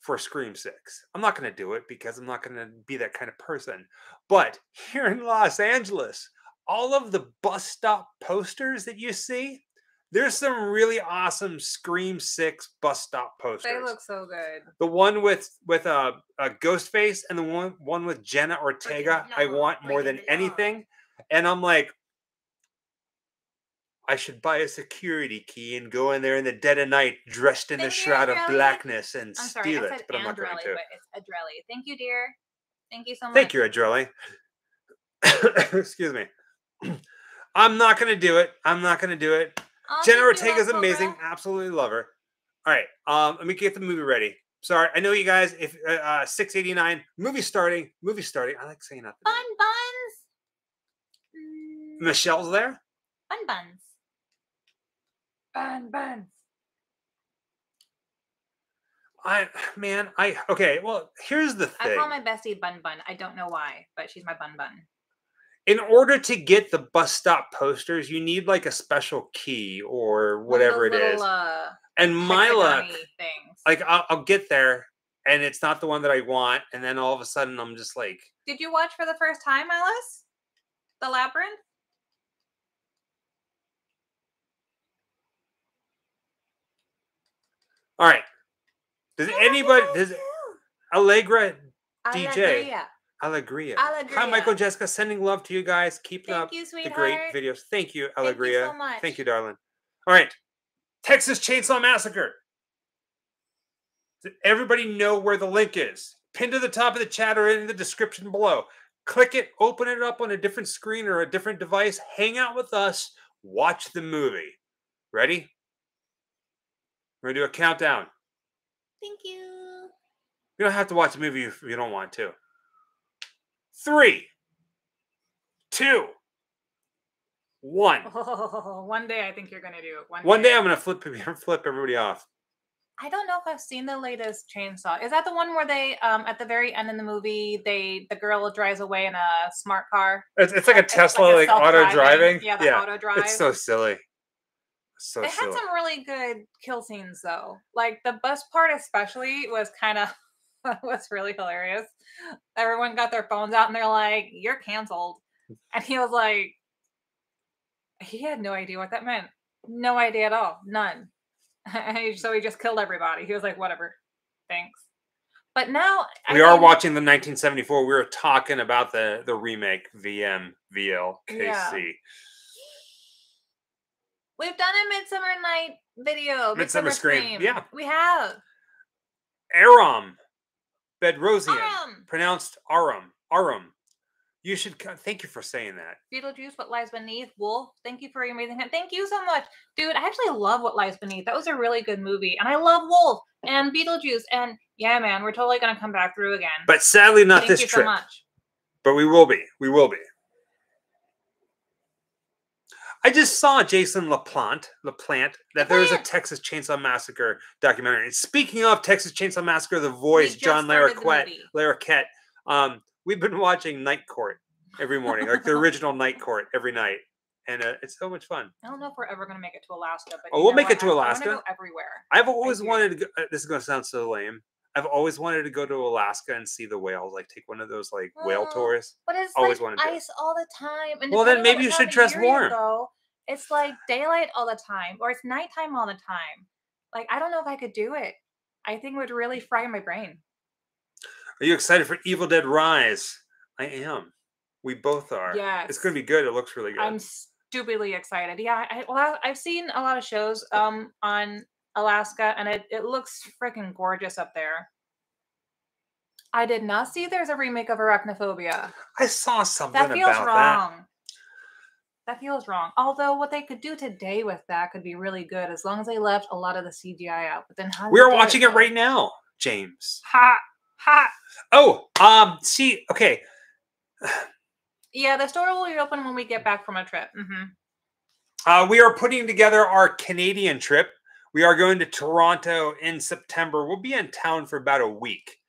for Scream Six. I'm not going to do it because I'm not going to be that kind of person. But here in Los Angeles, all of the bus stop posters that you see, there's some really awesome Scream Six bus stop posters They look so good. the one with with a, a ghost face and the one one with Jenna Ortega I want more than breaking the anything and I'm like I should buy a security key and go in there in the dead of night dressed in the Thank you, shroud of blackness and I'm sorry, steal I it said but I'm not going to but it's Adrelli. Thank you, dear. Thank you so much. thank you Adrelli excuse me I'm not going to do it I'm not going to do it Oh, Jenna thank you, Ortega's Love amazing. Cobra. Absolutely love her. All right, um, let me get the movie ready. Sorry, I know you guys. If uh, uh, six eighty nine movie starting, movie starting. I like saying that. Bun buns. Mm, Michelle's there. Bun buns. Bun buns. I man, I okay. Well, here's the thing. I call my bestie Bun Bun. I don't know why, but she's my Bun Bun. In order to get the bus stop posters, you need like a special key or whatever it those is. Uh, and my luck, things. like I'll, I'll get there and it's not the one that I want, and then all of a sudden I'm just like, Did you watch for the first time, Alice? The Labyrinth? all right. Does anybody does Allegra DJ. Alegria. Allegria. Hi, Michael Jessica. Sending love to you guys. Keep Thank up you, the great videos. Thank you, Thank you so much. Thank you, darling. All right. Texas Chainsaw Massacre. Does everybody know where the link is? Pinned to the top of the chat or in the description below. Click it, open it up on a different screen or a different device. Hang out with us. Watch the movie. Ready? We're going to do a countdown. Thank you. You don't have to watch the movie if you don't want to. Three, two, one. Oh, one day I think you're gonna do it. One, One day I'm gonna flip flip everybody off. I don't know if I've seen the latest Chainsaw. Is that the one where they, um, at the very end in the movie, they the girl drives away in a smart car? It's, it's like a It's Tesla, like, auto self-driving. driving. Yeah, the auto drive. It's so silly. So it silly. had some really good kill scenes though. Like the bus part especially was kind of was really hilarious. Everyone got their phones out and they're like, "You're canceled," mm. and he was like, he had no idea what that meant. No idea at all. None. And so he just killed everybody. He was like, "Whatever, thanks." But now I we are mean, watching the 1974. We were talking about the the remake VM VL KC. Yeah. We've done a Midsummer Night video. Midsummer Scream, yeah. we have. Aram Bedrosian, Um, pronounced Arum. Arum. You should. Thank you for saying that. Beetlejuice, What Lies Beneath, Wolf. Thank you for your amazing hand. Thank you so much. Dude, I actually love What Lies Beneath. That was a really good movie. And I love Wolf and Beetlejuice. And yeah, man, we're totally going to come back through again. But sadly, not Thank this you trip. so much. But we will be. We will be. I just saw Jason LaPlante, LaPlante, that there was a Texas Chainsaw Massacre documentary. And speaking of Texas Chainsaw Massacre, the voice, John Larroquette. Larroquette, um, we've been watching Night Court every morning, like the original Night Court every night. And uh, it's so much fun. I don't know if we're ever going to make it to Alaska, but Oh, we'll make what? it to I- I Alaska. go everywhere. I've always wanted to go. uh, This is going to sound so lame. I've always wanted to go to Alaska and see the whales, like take one of those like whale tours. But it's Always like wanted to. ice all the time. And Well, then maybe you should dress warm. go, it's like daylight all the time, or it's nighttime all the time. Like I don't know if I could do it. I think it would really fry my brain. Are you excited for Evil Dead Rise? I am. We both are. Yeah. It's going to be good. It looks really good. I'm stupidly excited. Yeah, I, well, I've seen a lot of shows um on Alaska, and it it looks freaking gorgeous up there. I did not see there's a remake of Arachnophobia. I saw something That feels about wrong. That feels wrong. Although what they could do today with that could be really good as long as they left a lot of the CGI out. But then how? We're watching it though? right now, James. Ha ha. Oh, um, see, okay. Yeah, the store will reopen when we get back from a trip. Mm -hmm. Uh, we are putting together our Canadian trip. We are going to Toronto in September. We'll be in town for about a week.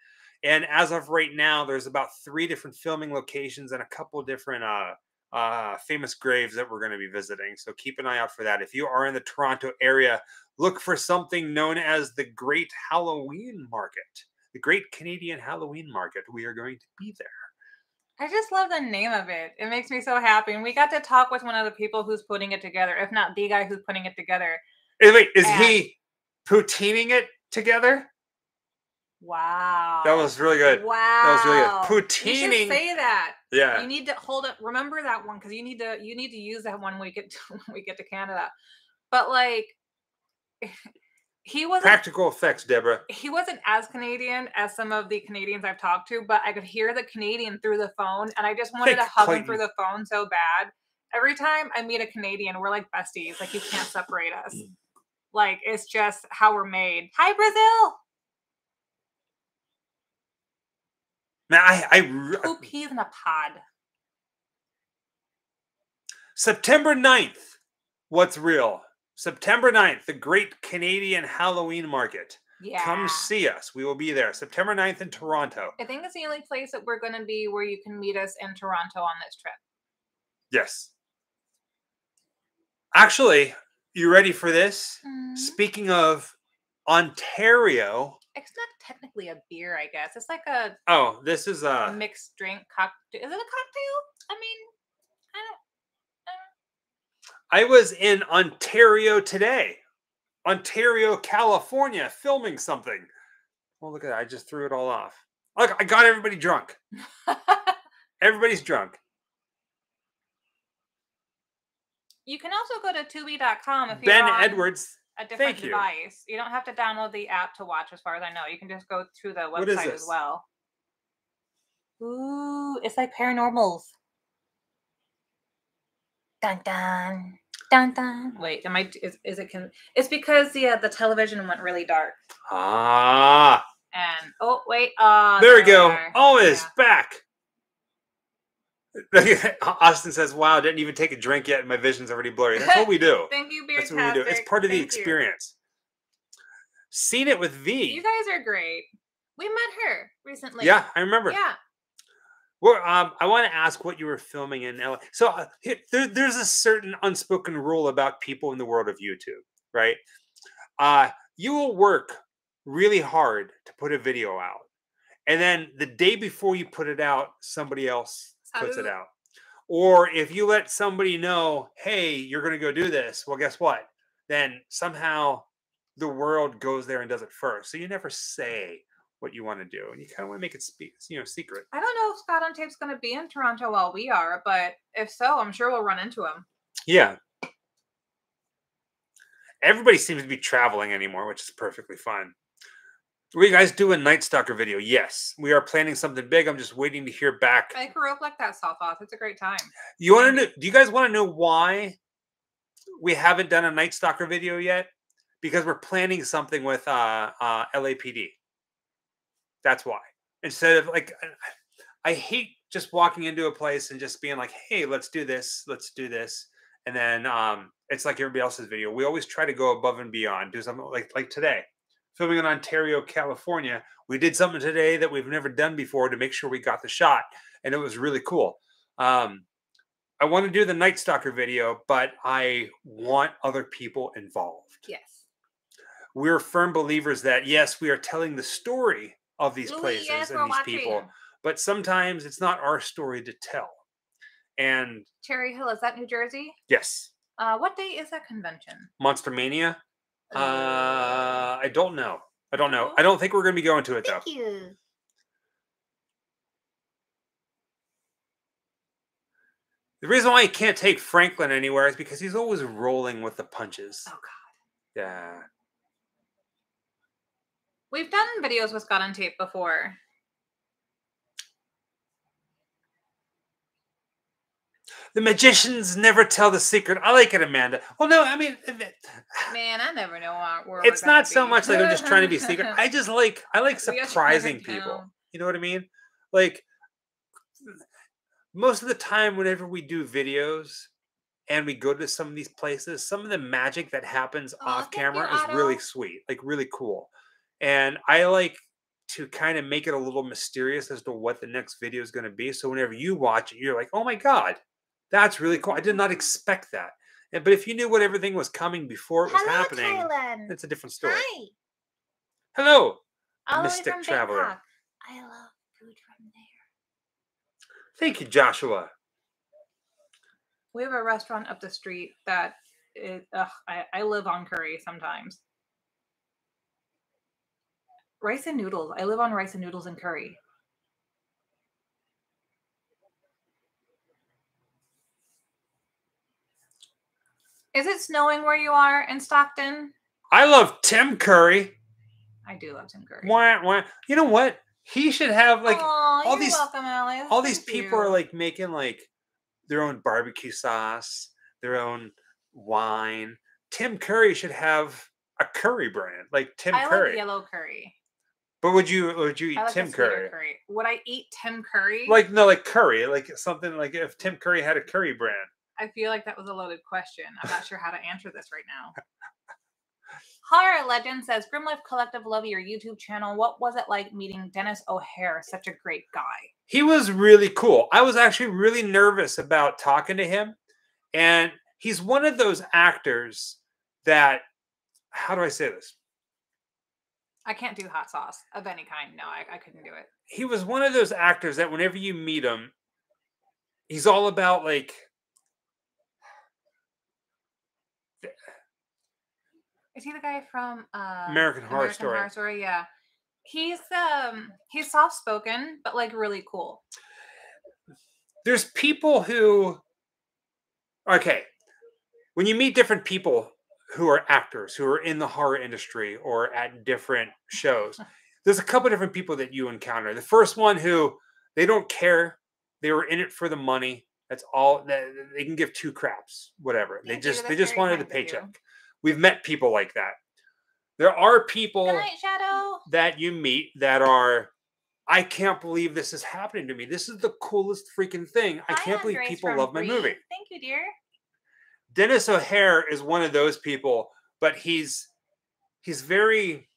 And as of right now, there's about three different filming locations and a couple different uh, uh, famous graves that we're going to be visiting. So keep an eye out for that. If you are in the Toronto area, look for something known as the Great Halloween Market, the Great Canadian Halloween Market. We are going to be there. I just love the name of it. It makes me so happy. And we got to talk with one of the people who's putting it together, if not the guy who's putting it together. Wait, is And- he poutining it together? Wow. That was really good. Wow. That was really good. You should say that. Yeah. You need to hold it. Remember that one because you need to you need to use that one when we get to, when we get to Canada. But like, he wasn't Practical effects, Deborah. he wasn't as Canadian as some of the Canadians I've talked to, but I could hear the Canadian through the phone, and I just wanted to Thank hug him through the phone so bad. Every time I meet a Canadian, we're like besties. Like you can't separate us. Like it's just how we're made. Hi, Brazil. Man, I, I Two peas in a pod. September 9th, what's real? September 9th, the great Canadian Halloween market. Yeah. Come see us. We will be there September 9th in Toronto. I think it's the only place that we're going to be where you can meet us in Toronto on this trip. Yes. Actually, you ready for this? Mm. Speaking of Ontario, It's not technically a beer, I guess. It's like a oh, this is a mixed drink cocktail. Is it a cocktail? I mean, I don't. I was in Ontario today. Ontario, California, filming something. Oh, look at that. I just threw it all off. Look, I got everybody drunk. Everybody's drunk. you can also go to Tubi.com if Ben you're on Edwards. A different thank you. device. You don't have to download the app to watch, as far as I know. You can just go through the website as well. Ooh, it's like paranormals. Dun dun dun dun. Wait, am I? Is, is it? Con- it's because the uh, the television went really dark. Ah, And oh wait, uh, there we go. are. Oh, it's Yeah. back. Austin says, "Wow, didn't even take a drink yet, and my vision's already blurry." That's what we do. Thank you, Beer That's what we do. It's part of the experience. Seen it with V. You guys are great. We met her recently. yeah, I remember. Yeah. Well, um, I want to ask what you were filming in LA. So uh, there, there's a certain unspoken rule about people in the world of YouTube, right? Uh, you will work really hard to put a video out, and then the day before you put it out, somebody else puts it out. Or if you let somebody know, hey, you're going to go do this, well, guess what? Then somehow the world goes there and does it first. So you never say what you want to do, and you kind of want to make it speak, you know, secret. I don't know if Scott on Tape's going to be in Toronto while we are, but if so, I'm sure we'll run into him. Yeah. Everybody seems to be traveling anymore, which is perfectly fine. Will you guys do a Night Stalker video? Yes. We are planning something big. I'm just waiting to hear back. I grew up like that, Southouth. It's a great time. You want to know? Do you guys want to know why we haven't done a Night Stalker video yet? Because we're planning something with uh, uh, LAPD. That's why. Instead of like, I hate just walking into a place and just being like, "Hey, let's do this. Let's do this," and then um, it's like everybody else's video. We always try to go above and beyond. Do something like like today, filming in Ontario, California. We did something today that we've never done before to make sure we got the shot, and it was really cool. Um, I want to do the Night Stalker video, but I want other people involved. Yes. We're firm believers that yes, we are telling the story of these Louis, places yes, and these people, but sometimes it's not our story to tell. And Cherry Hill, is that New Jersey? yes, Uh, what day is that convention? Monster Mania. Uh, I don't know. I don't know. I don't think we're going to be going to it though. Thank you. The reason why he can't take Franklin anywhere is because he's always rolling with the punches. Oh, God. Yeah. We've done videos with Scott on Tape before. The magicians never tell the secret. I like it, Amanda. Well, no, I mean, Man, I never know it's we're gonna not so be. much like I'm just trying to be secret. I just like I like surprising people. You know what I mean? Like most of the time, whenever we do videos and we go to some of these places, some of the magic that happens Aw, off camera is really sweet, like really cool. And I like to kind of make it a little mysterious as to what the next video is going to be. So whenever you watch it, you're like, "Oh my god, that's really cool! I did not expect that." And, but if you knew what everything was coming before it was Hello, happening, Thailand. it's a different story. Hi. Hello, All the way mystic from traveler. Bangkok. I love food from there. thank you, Joshua. We have a restaurant up the street that is, ugh, I, I live on curry sometimes. Rice and noodles. I live on rice and noodles and curry. Is it snowing where you are in Stockton? I love Tim Curry. I do love Tim Curry. Wah, wah. You know what? He should have like Aw, all these- welcome, all these people are like making like their own barbecue sauce, their own wine. Tim Curry should have a curry brand, like Tim I Curry. like yellow curry. But would you would you eat like Tim Curry? curry. Would I eat Tim Curry? Like no, like curry, like something like if Tim Curry had a curry brand. I feel like that was a loaded question. I'm not sure how to answer this right now. Horror Legend says, Grimm Life Collective love your YouTube channel. What was it like meeting Denis O'Hare? Such a great guy. He was really cool. I was actually really nervous about talking to him, and he's one of those actors that how do I say this? I can't do hot sauce of any kind. No, I, I couldn't do it. he was one of those actors that whenever you meet him, he's all about like Is he the guy from uh, American Horror Story. Horror Story, yeah. He's um he's soft spoken, but like really cool. there's people who okay when you meet different people who are actors who are in the horror industry or at different shows there's a couple different people that you encounter. The first one who they don't care. They were in it for the money. That's all they can give two craps whatever. They you, just they just wanted the paycheck we've met people like that there are people night, that you meet that are I can't believe this is happening to me. This is the coolest freaking thing. I Hi, can't believe Andres people love my Breathe. movie. Thank you, dear. Denis O'Hare is one of those people, but he's he's very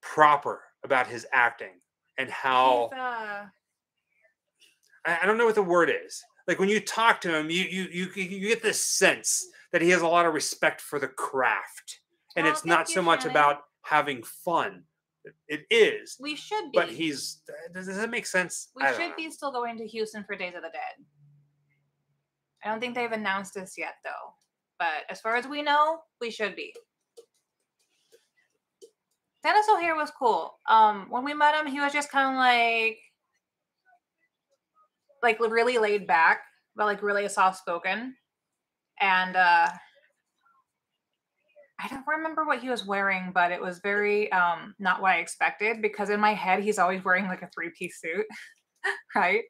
proper about his acting and how uh, I I don't know what the word is. Like when you talk to him, you you you you get this sense that he has a lot of respect for the craft, and Oh, it's not so much Shannon. about having fun. It- is, we should be. but he's. Does, does that make sense? we should know. be still going to Houston for Days of the Dead. I don't think they've announced this yet, though. But as far as we know, we should be. Denis O'Hare was cool. Um, when we met him, he was just kind of like, like really laid back, but like really soft spoken. And uh, I don't remember what he was wearing, but it was very um not what I expected because in my head he's always wearing like a three piece suit, right?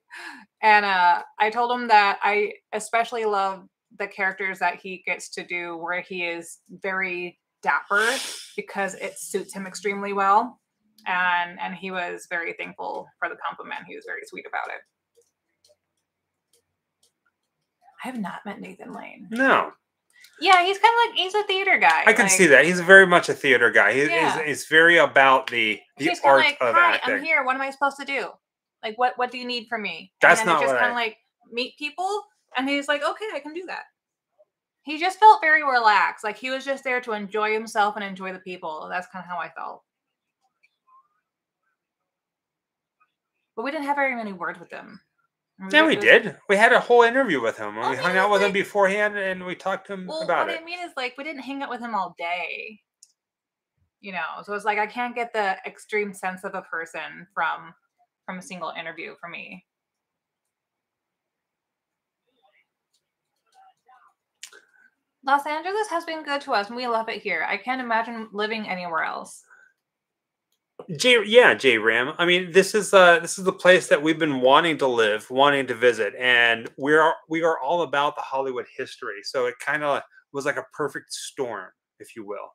And uh, I told him that I especially love the characters that he gets to do where he is very dapper because it suits him extremely well. And and he was very thankful for the compliment. He was very sweet about it. I have not met Nathan Lane. No, Yeah, he's kind of like he's a theater guy. I can like, see that. He's very much a theater guy. He, Yeah. he's, he's very about the the He's art of like, of "Hi, acting. I'm here. What am I supposed to do? Like, what what do you need from me?" That's and then not just what kind I- of like meet people, and he's like, "Okay, I can do that." He just felt very relaxed, like he was just there to enjoy himself and enjoy the people. That's kind of how I felt. But we didn't have very many words with him. Yeah, we was- did. We had a whole interview with him. and Oh, we hung out with him beforehand, and we talked to him Well, about what it. I mean is like we didn't hang out with him all day. You know, so it's like I can't get the extreme sense of a person from from a single interview for me. Los Angeles has been good to us and we love it here. I can't imagine living anywhere else. J, yeah, J Ram. I mean, this is uh this is the place that we've been wanting to live, wanting to visit, and we are we are all about the Hollywood history. So it kind of was like a perfect storm, if you will.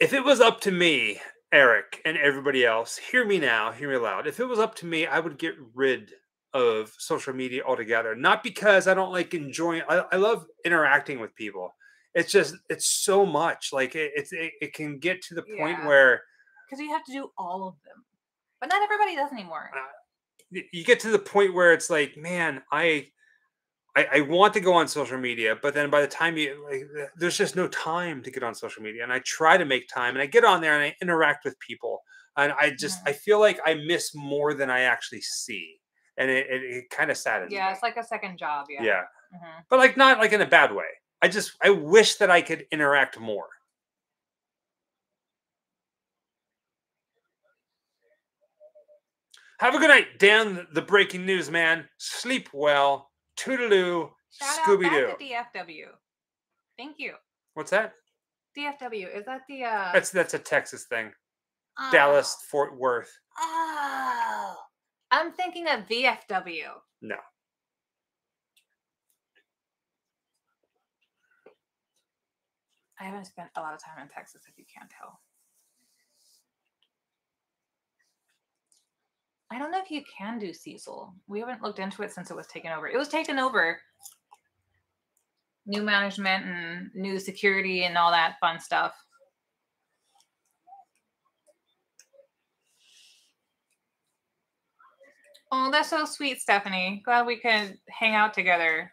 If it was up to me, Eric, and everybody else, hear me now, hear me loud. If it was up to me, I would get rid of social media altogether. Not because I don't like enjoying. I, I love interacting with people. It's just it's so much. Like it, it's it, it can get to the point Yeah. where Because you have to do all of them. But not everybody does anymore. y- you get to the point where it's like, man, I, I, I want to go on social media, but then by the time you, like, there's just no time to get on social media. And I try to make time, and I get on there and I interact with people, and I just, Mhm. I feel like I miss more than I actually see, and it, it, it kind of saddens me. Yeah, me. it's like a second job. Yeah. yeah, Mhm. but like not like in a bad way. I just, I wish that I could interact more. Have a good night, Dan. The breaking news man. Sleep well. Toodaloo. Scooby Doo. DFW. Thank you. What's that? DFW. Is that the uh That's that's a Texas thing. Dallas, Fort Worth. Oh, I'm thinking of VFW. No. I haven't spent a lot of time in Texas, if you can't tell. I don't know if you can do Cecil. We haven't looked into it since it was taken over. It was taken over. New management and new security and all that fun stuff. Oh, that's so sweet, Stephanie. Glad we can hang out together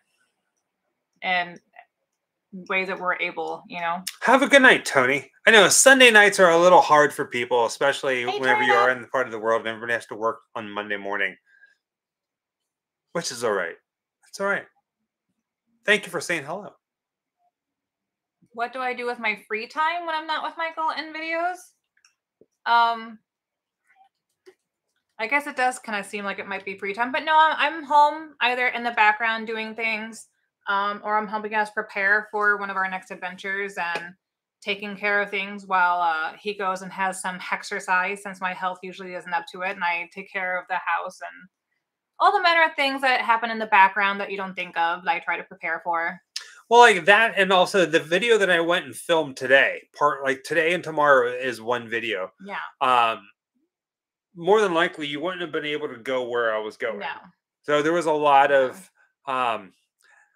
and ways that we're able, you know. Have a good night, Tony. I know Sunday nights are a little hard for people, especially Hey, whenever you are in the part of the world and everybody has to work on Monday morning, which is all right. It's all right. Thank you for saying hello. what do I do with my free time when I'm not with Michael in videos? Um, I guess it does kind of seem like it might be free time, but no, I'm, home either in the background doing things, um, or I'm helping us prepare for one of our next adventures and taking care of things while uh, he goes and has some exercise since my health usually isn't up to it, and I take care of the house and all the manner of things that happen in the background that you don't think of that I try to prepare for. Well, like that, and also the video that I went and filmed today, part like today and tomorrow is one video. Yeah. Um, more than likely, you wouldn't have been able to go where I was going. No. So there was a lot No. of um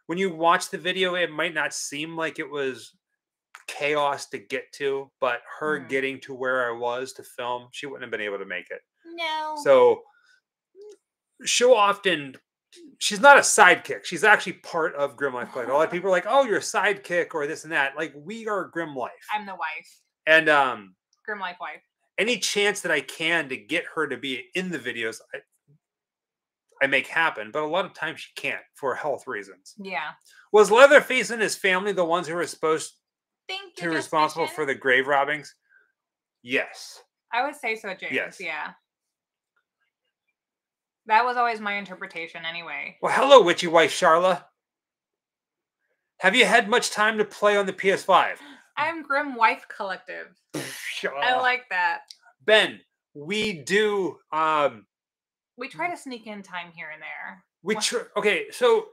when you watch the video, it might not seem like it was chaos to get to, but her Mhm. getting to where I was to film, she wouldn't have been able to make it. No. So she'll often she's not a sidekick. She's actually part of Grimm Life Collective. A lot of people are like, "Oh, you're a sidekick or this and that." Like we are Grimm Life, I'm the wife, and um, Grimm Life wife. Any chance that I can to get her to be in the videos, I, I make happen. But a lot of times she can't for health reasons. Yeah. Was Leatherface and his family the ones who were supposed Thank to be responsible for the grave robbings? Yes. I would say so, James. Yes. Yeah. That was always my interpretation, anyway. Well, hello, witchy wife Charla. Have you had much time to play on the PS5? I'm Grim Wife Collective. I like that. Ben, we do um We try to sneak in time here and there. we tr- okay, so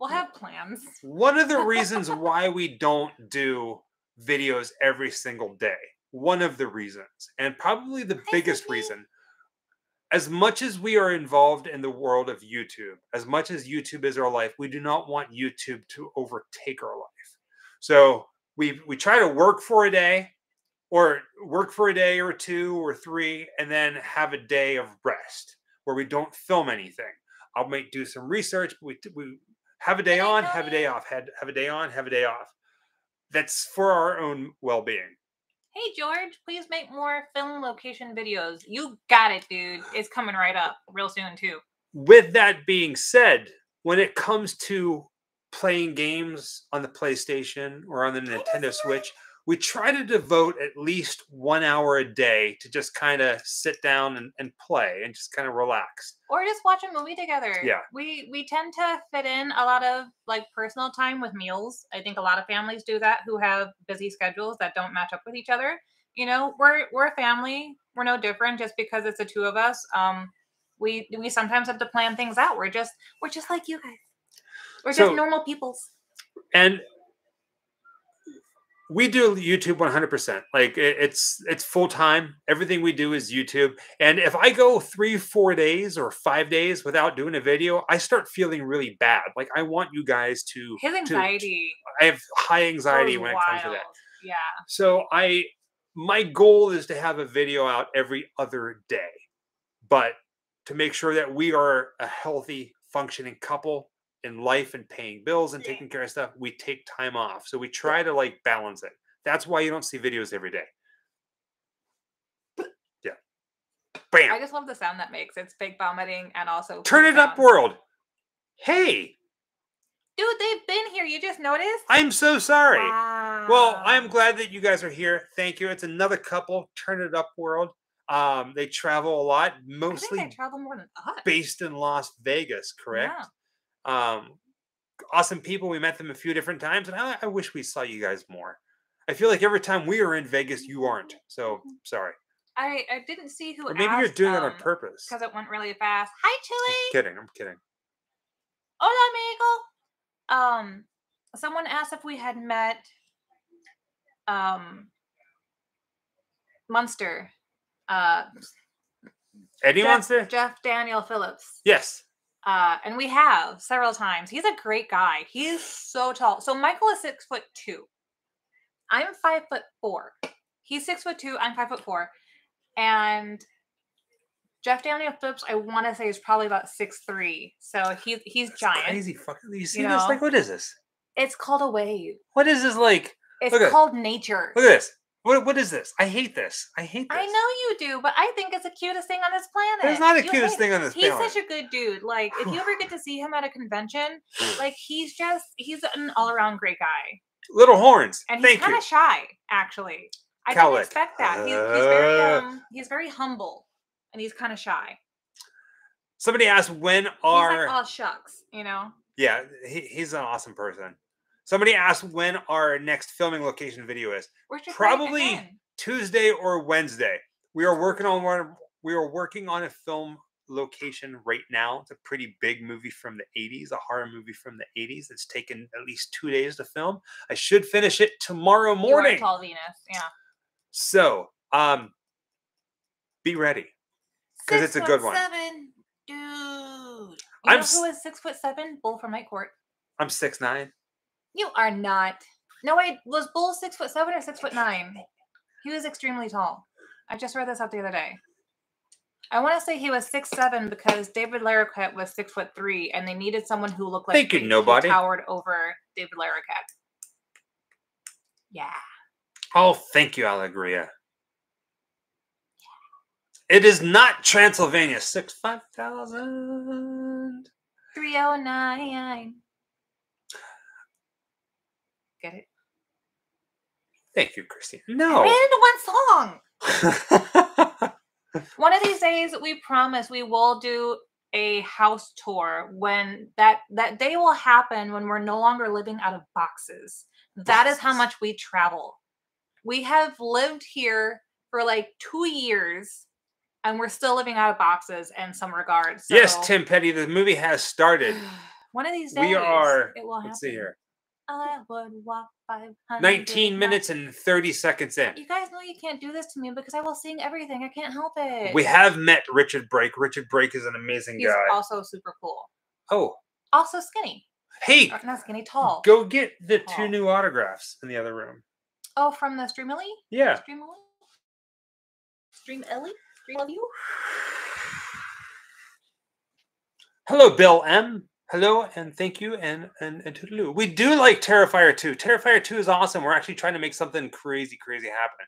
We'll have plans. one of the reasons why we don't do videos every single day one of the reasons and probably the biggest Sissy. reason as much as we are involved in the world of youtube as much as youtube is our life we do not want youtube to overtake our life so we we try to work for a day or work for a day or two or three and then have a day of rest where we don't film anything i'll make do some research but we, we have a day on have a day off had have a day on have a day off that's for our own well-being Hey, George, please make more film location videos. You got it, dude. It's coming right up real soon, too. with that being said when it comes to playing games on the playstation or on the nintendo switch we try to devote at least one hour a day to just kind of sit down and, and play and just kind of relax or just watch a movie together. Yeah. We we tend to fit in a lot of like personal time with meals. I think a lot of families do that who have busy schedules that don't match up with each other. You know, we're we're a family. We're no different just because it's the two of us. Um we we sometimes have to plan things out. We're just we're just like you guys. We're So- just normal peoples. and we do youtube 100% like it- it's it's full time everything we do is youtube and if i go three four days or five days without doing a video i start feeling really bad like i want you guys to His to- anxiety. i have high anxiety when it comes to that. Yeah. so i my goal is to have a video out every other day but to make sure that we are a healthy functioning couple in life and paying bills and Yeah. taking care of stuff we take time off so we try to like balance it that's why you don't see videos every day yeah bam I just love the sound that makes. It's fake vomiting and also turn it up world hey Dude, they've been here. You just noticed? i'm so sorry Well, I'm glad that you guys are here. Thank you. It's another couple, Turn It Up World. Um, they travel a lot, mostly they travel more than us. based in Las Vegas, correct? Um, awesome people. We met them a few different times, and I, I wish we saw you guys more. I feel like every time we are in Vegas, you aren't. So sorry. I I didn't see who. Or maybe you're doing it on purpose because it went really fast. Hi, I'm Chili. kidding. I'm kidding. Hola, amigo. Um, someone asked if we had met um Munster. Uh, Eddie Jeff, Monster? Jeff Daniel Phillips. Yes. Uh, and we have several times. He's a great guy. He's so tall. So Michael is six foot two. I'm five foot four. He's six foot two. I'm five foot four. And Jeff Daniel Phillips, I want to say, is probably about six three. So he's he's That's giant. Crazy fucking. You see you this? know? Like, what is this? It's called a wave. What is this like? It's called nature. Look at this. What, what is this? I hate this. I hate this. I know you do, but I think it's the cutest thing on this planet. It's not the You cutest thing on this He's planet. such a good dude. Like, if you ever get to see him at a convention, Mm. like he's just he's an all around great guy. Little horns. And he's kind of shy, actually. I Cowlick. didn't expect that. He's, he's very Uh. um he's very humble and he's kind of shy. Somebody asked when are. He's like, oh shucks, you know. yeah, he, he's an awesome person. Somebody asked when our next filming location video is. Where's your plan Probably- Tuesday or Wednesday. We are working on one. We are working on a film location right now. It's a pretty big movie from the 80s, a horror movie from the 80s. It's taken at least two days to film. I should finish it tomorrow morning. tall Venus. Yeah. So, um, be ready. 'Cause it's a good one. Seven, dude. You I'm know who is six foot seven? Bull from my Court. I'm six nine. You are not. No, wait. Was Bull six foot seven or six foot nine? He was extremely tall. I just read this up the other day. I want to say he was six seven because David Larroquette was six foot three, and they needed someone who looked like Thank you, he nobody. towered over David Larroquette. Yeah. Oh, thank you, Allegria. It is not Transylvania. Six five thousand. Three oh nine. Get it? Thank you, Christine. I No. into one song. One of these days, we promise we will do a house tour when that that day will happen when we're no longer living out of boxes. That is how much we travel. We have lived here for like two years, and we're still living out of boxes in some regards. yes, Tim Petty. The movie has started. One of these days, We are. It will happen. Let's see here. I would walk 500 19 miles. minutes and 30 seconds in. You guys know you can't do this to me because I will sing everything. I can't help it. We have met Richard Brake. Richard Brake is an amazing He's guy. also super cool. Oh, Also skinny. hey, Or not skinny, tall. go get the two new autographs in the other room. Oh, from the Streamily? Yeah. Streamily? Stream Ellie? Stream love you? Hello, Bill M. Hello and thank you and and and toodaloo. We do like Terrifier 2. Terrifier 2 is awesome. We're actually trying to make something crazy, crazy happen.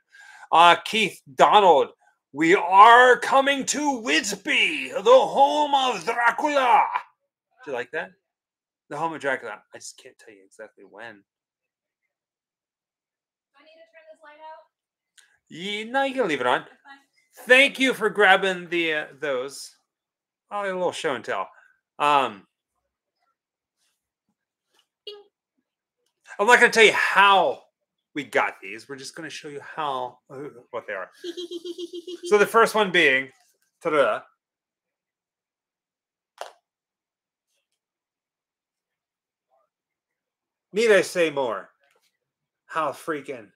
Uh Keith Donald, we are coming to Whitby, the home of Dracula. Do you like that? The home of Dracula. I just can't tell you exactly when. Do I need to turn this light out? Ye no, you can leave it on. Thank you for grabbing the uh, those. Oh, a little show and tell. Um, I'm not going to tell you how we got these. We're just going to show you how uh, what they are. So the first one being, ta-da, need I say more? How freaking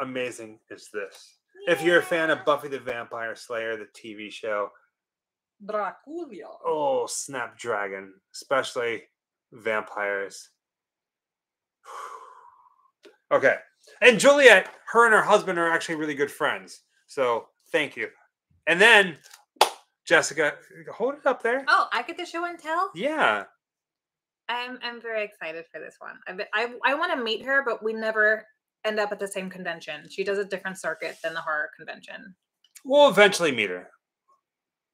amazing is this? If you're a fan of Buffy the Vampire Slayer, the TV show, Dracula. oh Snapdragon, especially vampires. okay, and Juliet, her and her husband are actually really good friends. So thank you. And then Jessica, hold it up there. Oh, I get the show and tell? Yeah. I'm I'm very excited for this one. I've been, I I want to meet her, but we never end up at the same convention. She does a different circuit than the horror convention. We'll eventually meet her.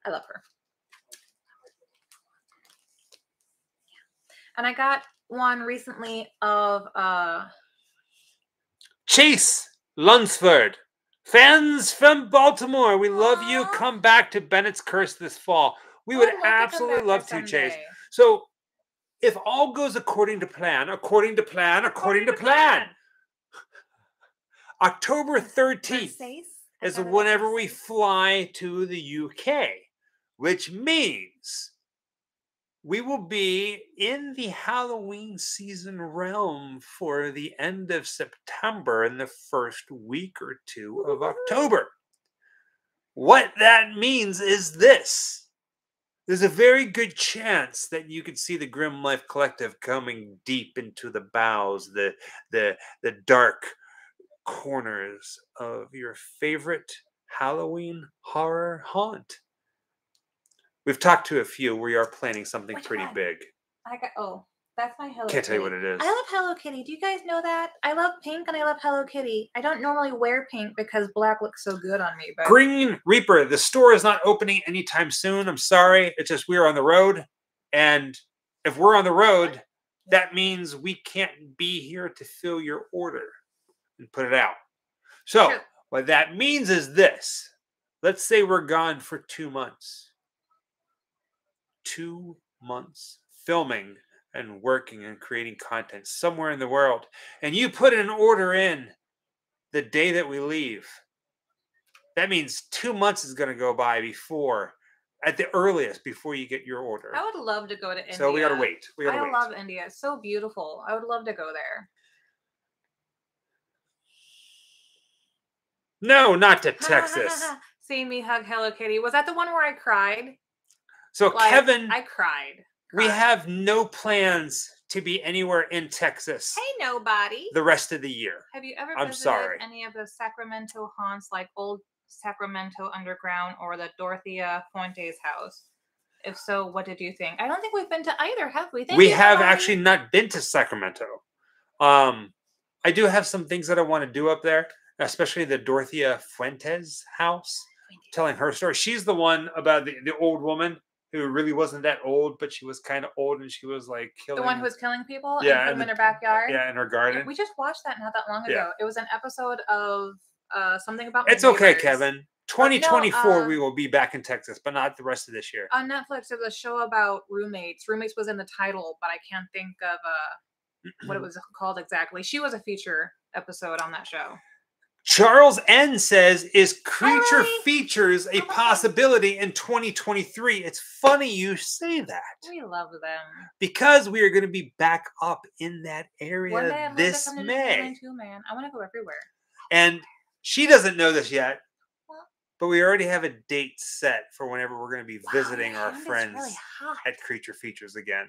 I love her. And I got one recently of uh Chase Lunsford. Fans from Baltimore, we love you. Come back to Bennett's Curse this fall. We would love absolutely back love to, Chase. So, if all goes according to plan, according to plan, according, to plan, October 13th, is got it at whenever we fly to the UK, which means we will be in the Halloween season realm for the end of September and the first week or two of October. What that means is this. There's a very good chance that you could see the Grimm Life Collective coming deep into the bowels, the the the dark corners of your favorite Halloween horror haunt. We've talked to a few. We are planning something Which pretty one? big. I got oh, that's my Hello Can't tell you what it is. I love Hello Kitty. Do you guys know that? I love pink and I love Hello Kitty. I don't normally wear pink because black looks so good on me, but Green Reaper. The store is not opening anytime soon. I'm sorry. It's just we're on the road. And if we're on the road, that means we can't be here to fill your order and put it out. So, True. what that means is this let's say we're gone for two months. Two months filming and working and creating content somewhere in the world. And you put an order in the day that we leave. That means two months is going to go by before, at the earliest, before you get your order. I would love to go to India. So we got to wait. We got to I wait. love India. It's so beautiful. I would love to go there. No, not to Texas. See me hug Hello Kitty. Was that the one where I cried? So Kevin, I cried. we cried. have no plans to be anywhere in Texas Hey, nobody. the rest of the year. Have you ever I'm sorry. any of the Sacramento haunts like old Sacramento Underground or the Dorothea Fuentes house? If so, what did you think? I don't think we've been to either, have we? Thank we have nobody. actually not been to Sacramento. Um, I do have some things that I want to do up there, especially the Dorothea Fuentes house, telling her story. She's the one about the, the old woman who really wasn't that old, but she was kind of old and she was like killing. the one who was killing people Yeah, and put them in her backyard. yeah, in her Yeah, garden. we just watched that not that long Yeah. ago. It was an episode of uh something about. It's okay, Neighbors. Kevin. 2024, uh, we will be back in Texas, but not the rest of this year. On Netflix, there's a show about roommates. Roommates was in the title, but I can't think of uh what it was called exactly. She was a feature episode on that show. Charles N says, "Is creature features a possibility in 2023?" It's funny you say that We love them. because we are going to be back up in that area One day I'd love this May, too, man. I want to go everywhere. and she doesn't know this yet, but we already have a date set for whenever we're going to be visiting your our friends really at Creature Features again.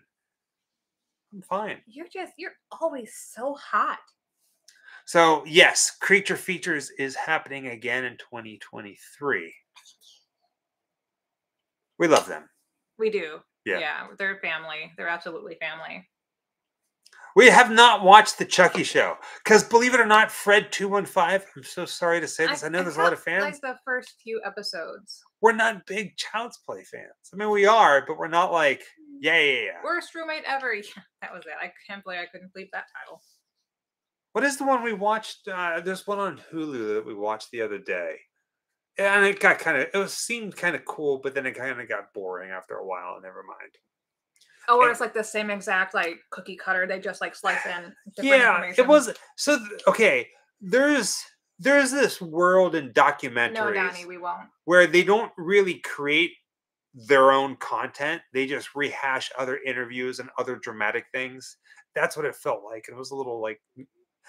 I'm fine. You're just you're always so hot. So yes, Creature Features is happening again in 2023. We love them. We do. Yeah. Yeah, they're family. They're absolutely family. We have not watched the Chucky show because, believe it or not, Fred two one five. I'm so sorry to say this. I, know there's a lot of fans. Like the first few episodes. we're not big Child's Play fans. I mean, we are, but we're not like mm. yeah, yeah, yeah. Worst roommate ever. Yeah, that was it. I can't believe I couldn't bleep that title. What is the one we watched? Uh, there's one on Hulu that we watched the other day, and it got kind of it was seemed kind of cool, but then it kind of got boring after a while. Never mind. Oh, where And- it's like the same exact like cookie cutter. They just like slice in. different yeah, information. it was so. Okay, there's there's this world in documentaries No, Donnie, we won't. where they don't really create their own content. They just rehash other interviews and other dramatic things. That's what it felt like. It was a little like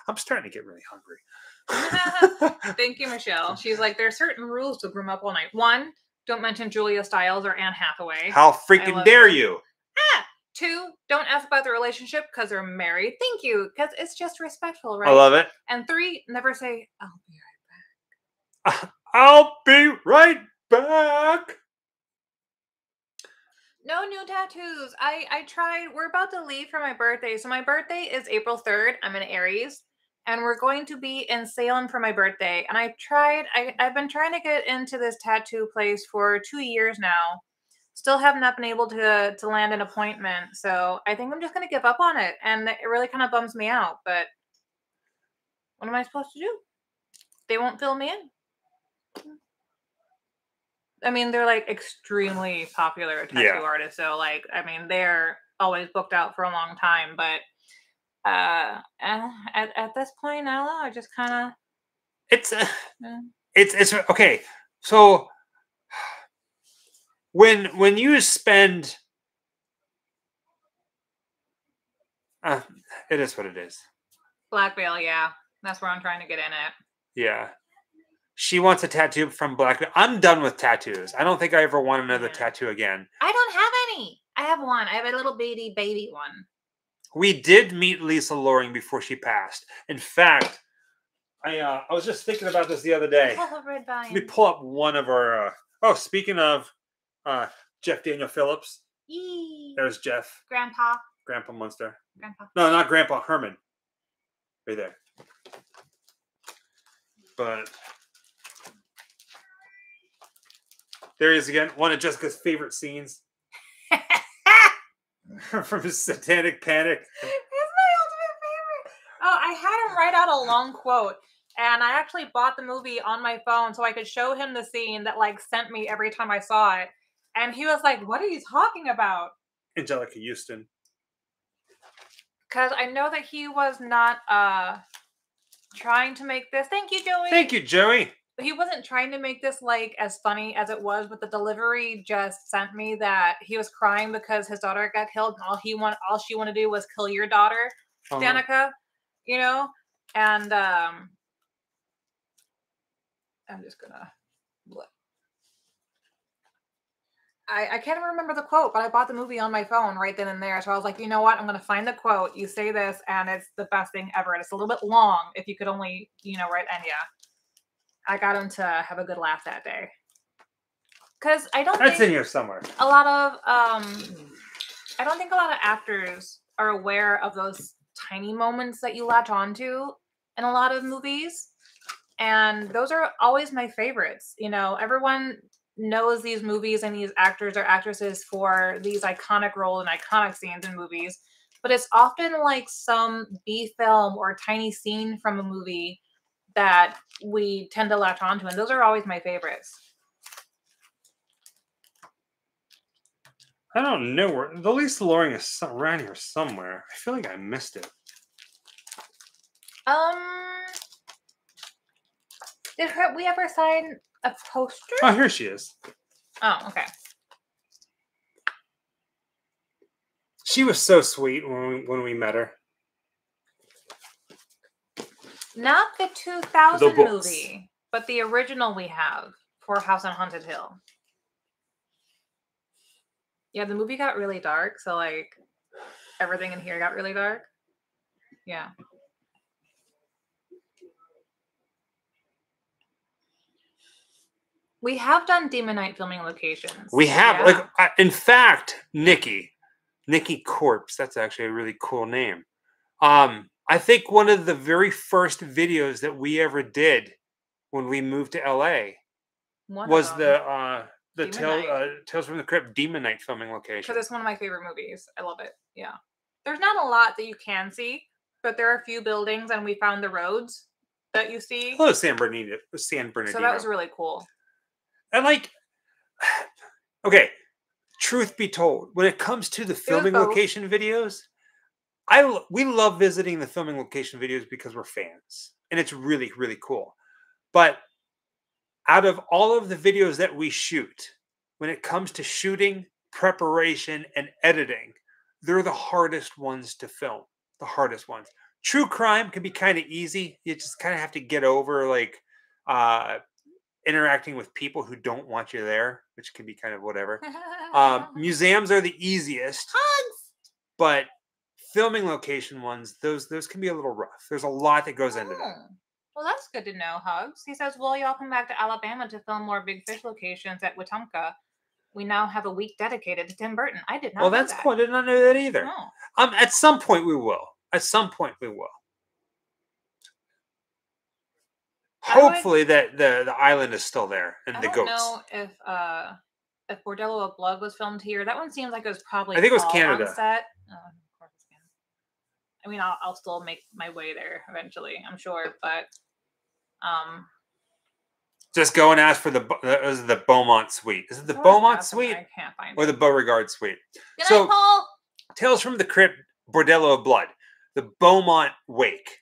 I'm starting to get really hungry. Thank you, Michelle. She's like, there are certain rules to Grimm Up All Night. One, don't mention Julia Stiles or Anne Hathaway. How freaking dare you? Ah, two, don't ask about the relationship because they're married. Thank you, because it's just respectful, right? I love it. And three, never say, I'll be right back. I'll be right back. No new tattoos. I I tried. We're about to leave for my birthday. So my birthday is April 3rd. I'm an Aries. And we're going to be in Salem for my birthday. And I tried, I, I've been trying to get into this tattoo place for two years now. Still have not been able to to land an appointment. So I think I'm just gonna give up on it. And it really kind of bums me out. But what am I supposed to do? They won't fill me in. I mean, they're like extremely popular tattoo Yeah. artists. So, like, I mean, they're always booked out for a long time. But uh, eh, at at this point, I don't know. I just kind of It's a, Yeah. it's it's okay. So when when you spend uh, it is what it is. Black veil, yeah. That's where I'm trying to get in it. Yeah. She wants a tattoo from Black. I'm done with tattoos. I don't think I ever want another Yeah. tattoo again. I don't have any. I have one. I have a little baby baby one. We did meet Lisa Loring before she passed. In fact, I uh, I was just thinking about this the other day. Red Let me pull up one of our. Uh, oh, speaking of uh, Jeff Daniel Phillips, Yee. there's Jeff, Grandpa. Grandpa Munster. Grandpa. No, not Grandpa Herman. Right there. But there he is again. One of Jessica's favorite scenes from Satanic Panic. It's my ultimate favorite. Oh, I had him write out a long quote, and I actually bought the movie on my phone so I could show him the scene that like sent me every time I saw it. And he was like, "What are you talking about?" Anjelica Huston. Because I know that he was not uh trying to make this. Thank you, Joey. Thank you, Joey. He wasn't trying to make this like as funny as it was, but the delivery just sent me that he was crying because his daughter got killed, and all he want, all she wanted to do was kill your daughter. Uh-huh. Danica, you know, and um, I'm just gonna. look. I, I can't remember the quote, but I bought the movie on my phone right then and there. So I was like, you know what? I'm gonna find the quote. You say this, and it's the best thing ever. And it's a little bit long. If you could only, you know, write and yeah, I got him to have a good laugh that day. Cause I don't That's in here somewhere. a lot of um I don't think a lot of actors are aware of those tiny moments that you latch onto in a lot of movies. And those are always my favorites. You know, everyone knows these movies and these actors or actresses for these iconic roles and iconic scenes in movies, but it's often like some B film or tiny scene from a movie that we tend to latch onto. And those are always my favorites. I don't know where the Lisa Loring is around here somewhere. I feel like I missed it. Um, did her, we ever sign a poster? Oh, here she is. Oh, okay. She was so sweet when we, when we met her. Not the 2000 books. movie, but the original we have for House on Haunted Hill. Yeah, the movie got really dark, so like everything in here got really dark. Yeah. We have done Demon Knight filming locations. We have, Yeah. like, I, in fact, Nikki, Nikki Corpse. That's actually a really cool name. Um, I think one of the very first videos that we ever did when we moved to LA One was the uh, the tale, uh, Tales from the Crypt Demon Knight filming location. because it's one of my favorite movies. I love it. Yeah. There's not a lot that you can see, but there are a few buildings, and we found the roads that you see. Hello, San Bernardino. San Bernardino. So that was really cool. And like, okay, truth be told, when it comes to the filming location videos, I we love visiting the filming location videos because we're fans, and it's really really cool. But out of all of the videos that we shoot, when it comes to shooting, preparation, and editing, they're the hardest ones to film. The hardest ones. True crime can be kind of easy. You just kind of have to get over like uh interacting with people who don't want you there, which can be kind of whatever. Um, museums are the easiest, but filming location ones, those those can be a little rough. There's a lot that goes into that. Oh. Well, that's good to know, Hugs. He says, Well, y'all come back to Alabama to film more big fish locations at Wetumpka. We now have a week dedicated to Tim Burton. I did not Well, know that's that. cool. I did not know that either. No. Um, at some point we will. At some point we will. I would- Hopefully that the the island is still there and the ghosts. I the don't goats. know if uh if Bordello of Blood was filmed here. That one seems like it was probably I think it was all on Canada. set. Oh, of course it's Canada. I mean, I'll, I'll still make my way there eventually, I'm sure, but um, Just go and ask for the Bo- uh, is the Beaumont Suite. Is it the Beaumont Suite I can't find or it. the Beauregard Suite? Good so- night, Paul. Tales from the Crypt, Bordello of Blood, the Beaumont Wake,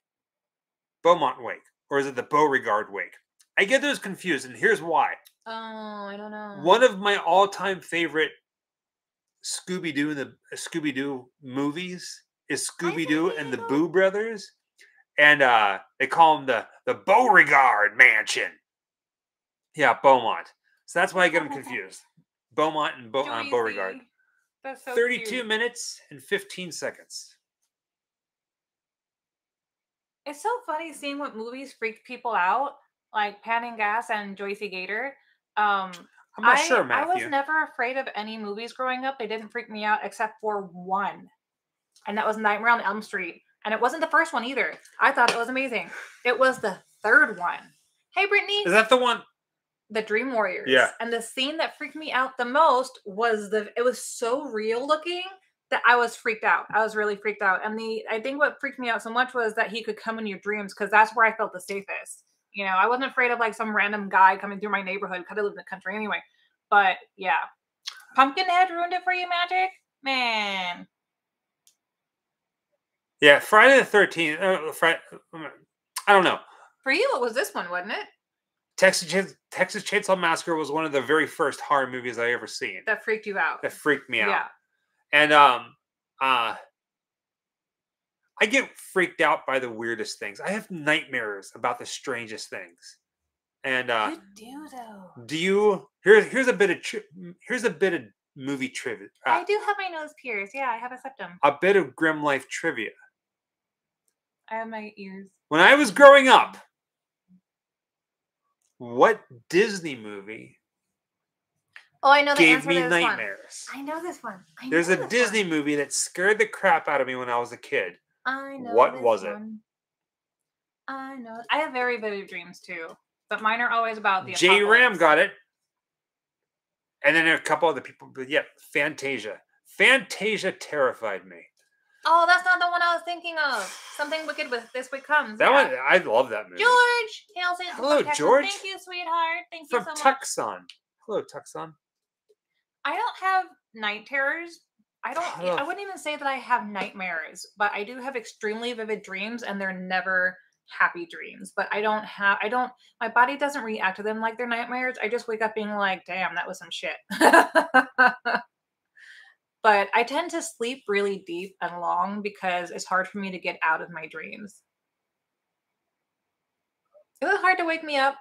Beaumont Wake, or is it the Beauregard Wake? I get those confused, and here's why. Oh, I don't know. One of my all-time favorite Scooby Doo the Scooby Doo movies is Scooby Doo and the. Boo Brothers, and uh, they call them the the Beauregard Mansion. Yeah, Beaumont. So that's why I get them confused. Beaumont and Beau- uh, Beauregard. That's so 32 cute. minutes and 15 seconds. It's so funny seeing what movies freak people out, like Panning Gas and Joycey Gator. Um, I'm not I, sure, I was never afraid of any movies growing up. They didn't freak me out except for one, and that was Nightmare on Elm Street. And it wasn't the first one either. I thought it was amazing. It was the third one. Hey, Brittany, Is that the one? the Dream Warriors. Yeah. And the scene that freaked me out the most was the. It was so real looking that I was freaked out. I was really freaked out. And the I think what freaked me out so much was that he could come in your dreams because that's where I felt the safest. You know, I wasn't afraid of like some random guy coming through my neighborhood because I live in the country anyway. But yeah, Pumpkinhead ruined it for you, Magic. Man, Yeah, Friday the 13th. Uh, Friday, I don't know. for you it was this one, wasn't it? Texas Chains- Texas Chainsaw Massacre was one of the very first horror movies I ever seen. That freaked you out. That freaked me out. Yeah. And um uh I get freaked out by the weirdest things. I have nightmares about the strangest things. And uh you do though. do you here's here's a bit of tri- here's a bit of movie trivia. I Uh, do have my nose pierced. Yeah, I have a septum. a bit of Grimm Life trivia. I have my ears. When I was growing up, what Disney movie Oh, I know the gave answer me to this one. nightmares? I know this one. I There's know a Disney One. movie that scared the crap out of me when I was a kid. I know. What this was it? I know. I have very vivid dreams too, but mine are always about the. J Ram got it. And then a couple other people, but yeah, Fantasia. Fantasia terrified me. Oh, that's not the one I was thinking of. Something wicked with this week comes. That yeah. one, I love that movie. George, St. Hello. George. Thank you, sweetheart. Thank From you so much. Tucson. Hello, Tucson. I don't have night terrors. I don't. I Ugh. wouldn't even say that I have nightmares, but I do have extremely vivid dreams, and they're never happy dreams. But I don't have. I don't. My body doesn't react to them like they're nightmares. I just wake up being like, "Damn, that was some shit." but I tend to sleep really deep and long because it's hard for me to get out of my dreams. Is it hard to wake me up?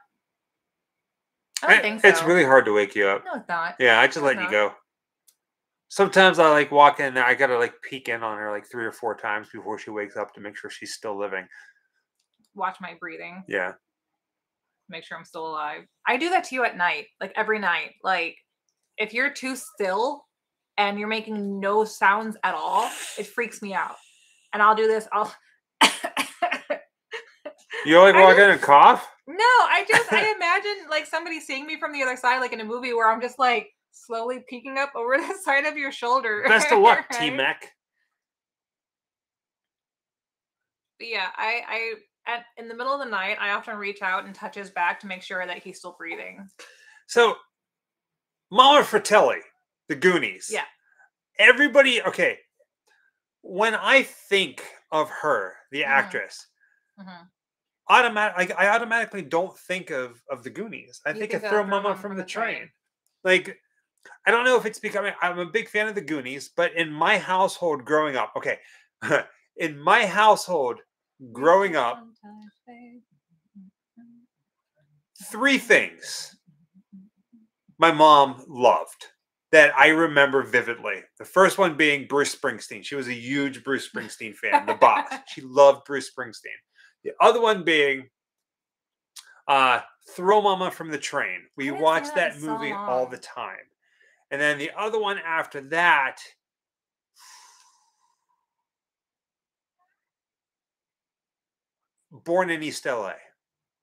I don't Eh, think so. It's really hard to wake you up. no, it's not. Yeah, I just No, let it's you go. Sometimes I like walk in there. I gotta like peek in on her like three or four times before she wakes up to make sure she's still living. Watch my breathing. Yeah. make sure I'm still alive. I do that to you at night, like every night. Like if you're too still and you're making no sounds at all, it freaks me out. And I'll do this. I'll You like walk just- in and cough? No, I just I imagine like somebody seeing me from the other side, like in a movie where I'm just like slowly peeking up over the side of your shoulder. Best of luck. T Mac. Yeah, I I at in the middle of the night, I often reach out and touch his back to make sure that he's still breathing. So, Mama Fratelli, the Goonies. Yeah. Everybody, okay. When I think of her, the Mhm. actress, Mhm. automatic, like, I automatically don't think of of the Goonies. I You think, think of Throw Momma from the the Train. train. Like, I don't know if it's becoming. I'm a big fan of the Goonies, but in my household growing up, okay, in my household growing up, three things my mom loved that I remember vividly. The first one being Bruce Springsteen. She was a huge Bruce Springsteen fan, the boss. She loved Bruce Springsteen. The other one being uh Throw Momma from the Train. We watched that in so movie all the time. And then the other one after that Born in East LA.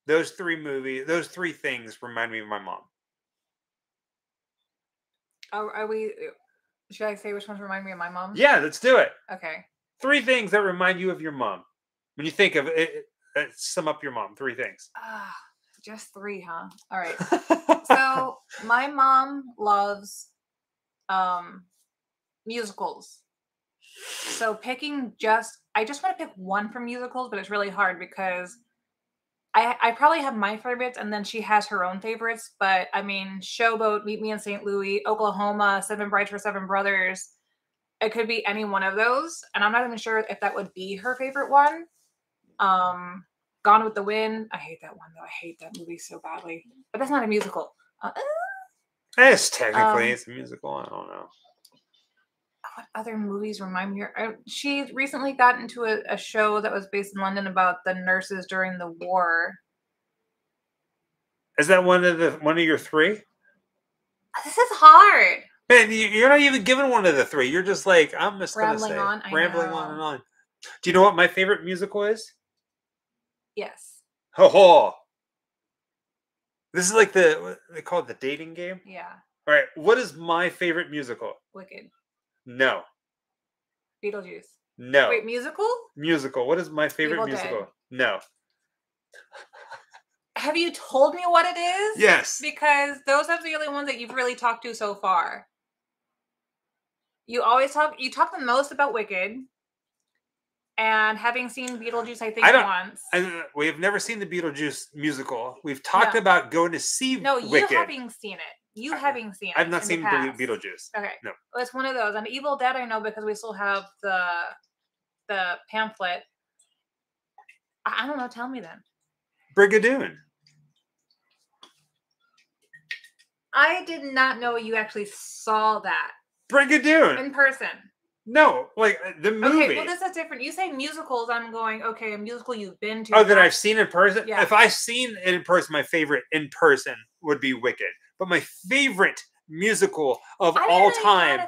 Those three movies, those three things remind me of my mom. Are, are we? uh, Should I say which ones remind me of my mom? Yeah, let's do it. Okay. Three things that remind you of your mom. When you think of it, it- uh, sum up your mom. Three things. Ah, just three, huh? All right. So my mom loves um musicals. So picking just I just want to pick one from musicals, but it's really hard because I I probably have my favorites, and then she has her own favorites. But I mean, Showboat, Meet Me in St. Louis, Oklahoma, Seven Brides for Seven Brothers. It could be any one of those, and I'm not even sure if that would be her favorite one. Um, Gone with the Wind. I hate that one though. I hate that movie so badly. But that's not a musical. Uh, Yes, technically, Um, it's a musical. I don't know. What other movies remind me? I, she recently got into a, a show that was based in London about the nurses during the war. Is that one of the one of your three? This is hard. Man, you- you're not even given one of the three. You're just like I'm just Rambling gonna say on, I rambling on and on. Do you know what my favorite musical is? Yes. Ho ho! This is like the what they call it the dating game. Yeah. All right, what is my favorite musical? Wicked. No, Beetlejuice. no Wait, musical? musical. What is my favorite Evil Dead. musical? No. Have you told me what it is? Yes. Because those are the only ones that you've really talked to so far. You always talk you talk the most about Wicked. And having seen Beetlejuice, I think I don't- once. I, we have never seen the Beetlejuice musical. We've talked No. about going to see no, you Wicked. having seen it. You I- having seen. I've not seen the Be- past. Beetlejuice. Okay. No. Well, it's one of those. And Evil Dead, I know because we still have the the pamphlet. I, I don't know. Tell me then. Brigadoon. I did not know you actually saw that Brigadoon. in person. no, like uh, the movie. Okay, well, this is different. You say musicals, I'm going, okay, a musical you've been to. oh, that I've seen in person. Yeah. If I've seen it in person, my favorite in person would be Wicked. But my favorite musical of all had time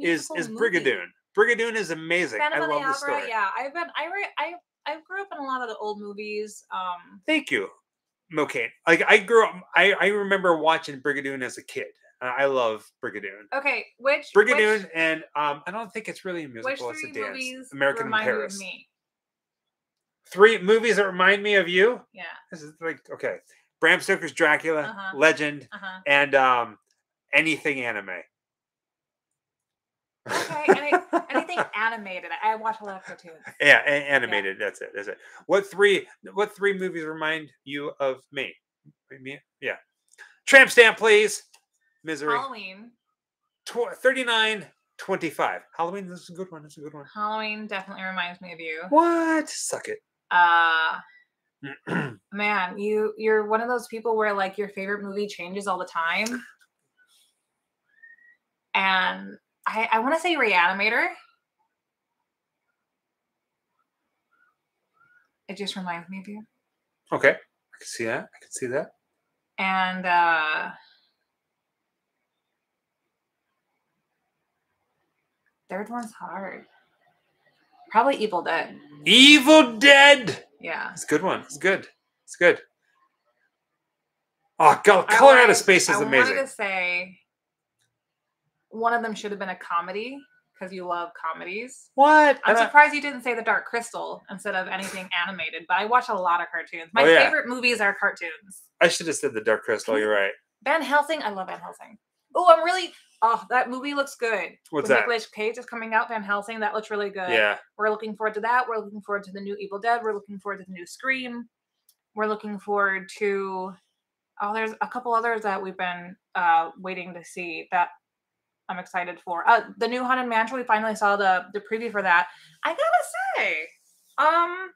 is is movie. Brigadoon. Brigadoon is amazing. Phantom I the love the Opera. story. Yeah, I've been. I re, I I grew up in a lot of the old movies. Um, Thank you, Mocaine. Like I grew up, I I remember watching Brigadoon as a kid. I love Brigadoon. okay, which Brigadoon, which, and um, I don't think it's really a musical. It's a dance. movies American in remind you of Paris. Three movies that remind me of you. Yeah. This is like okay, Bram Stoker's Dracula, Uh-huh. Legend, Uh huh. and um, anything anime. Okay. Any, anything animated. I watch a lot of cartoons. yeah, a- animated. That's it. That's it. What three? What three movies remind you of me? Me? Yeah. Tramp stamp, please. Misery. Halloween. Tw- 39, 25. Halloween. This is a good one. Is a good one. Halloween definitely reminds me of you. What? Suck it. Uh man, you you're one of those people where like your favorite movie changes all the time. And I I want to say Reanimator. It just reminds me of you. okay. I can see that. I can see that. And uh third one's hard. Probably Evil Dead. Evil Dead. Yeah. It's a good one. It's good. It's good. Oh, God, I Color Out wanted- of Space is I amazing. wanted to say one of them should have been a comedy because you love comedies. What? I'm I surprised you didn't say The Dark Crystal instead of anything animated, but I watch a lot of cartoons. My Oh, yeah. favorite movies are cartoons. I should have said the Dark Crystal. You're right. Van Helsing, I love Van Helsing. Oh, I'm really oh that movie looks good. What's With that? Nicolas Cage is coming out. Van Helsing, that looks really good. Yeah. We're looking forward to that. We're looking forward to the new Evil Dead. We're looking forward to the new Scream. We're looking forward to oh, there's a couple others that we've been uh waiting to see that I'm excited for. Uh the new Haunted Mansion, we finally saw the the preview for that. I gotta say, um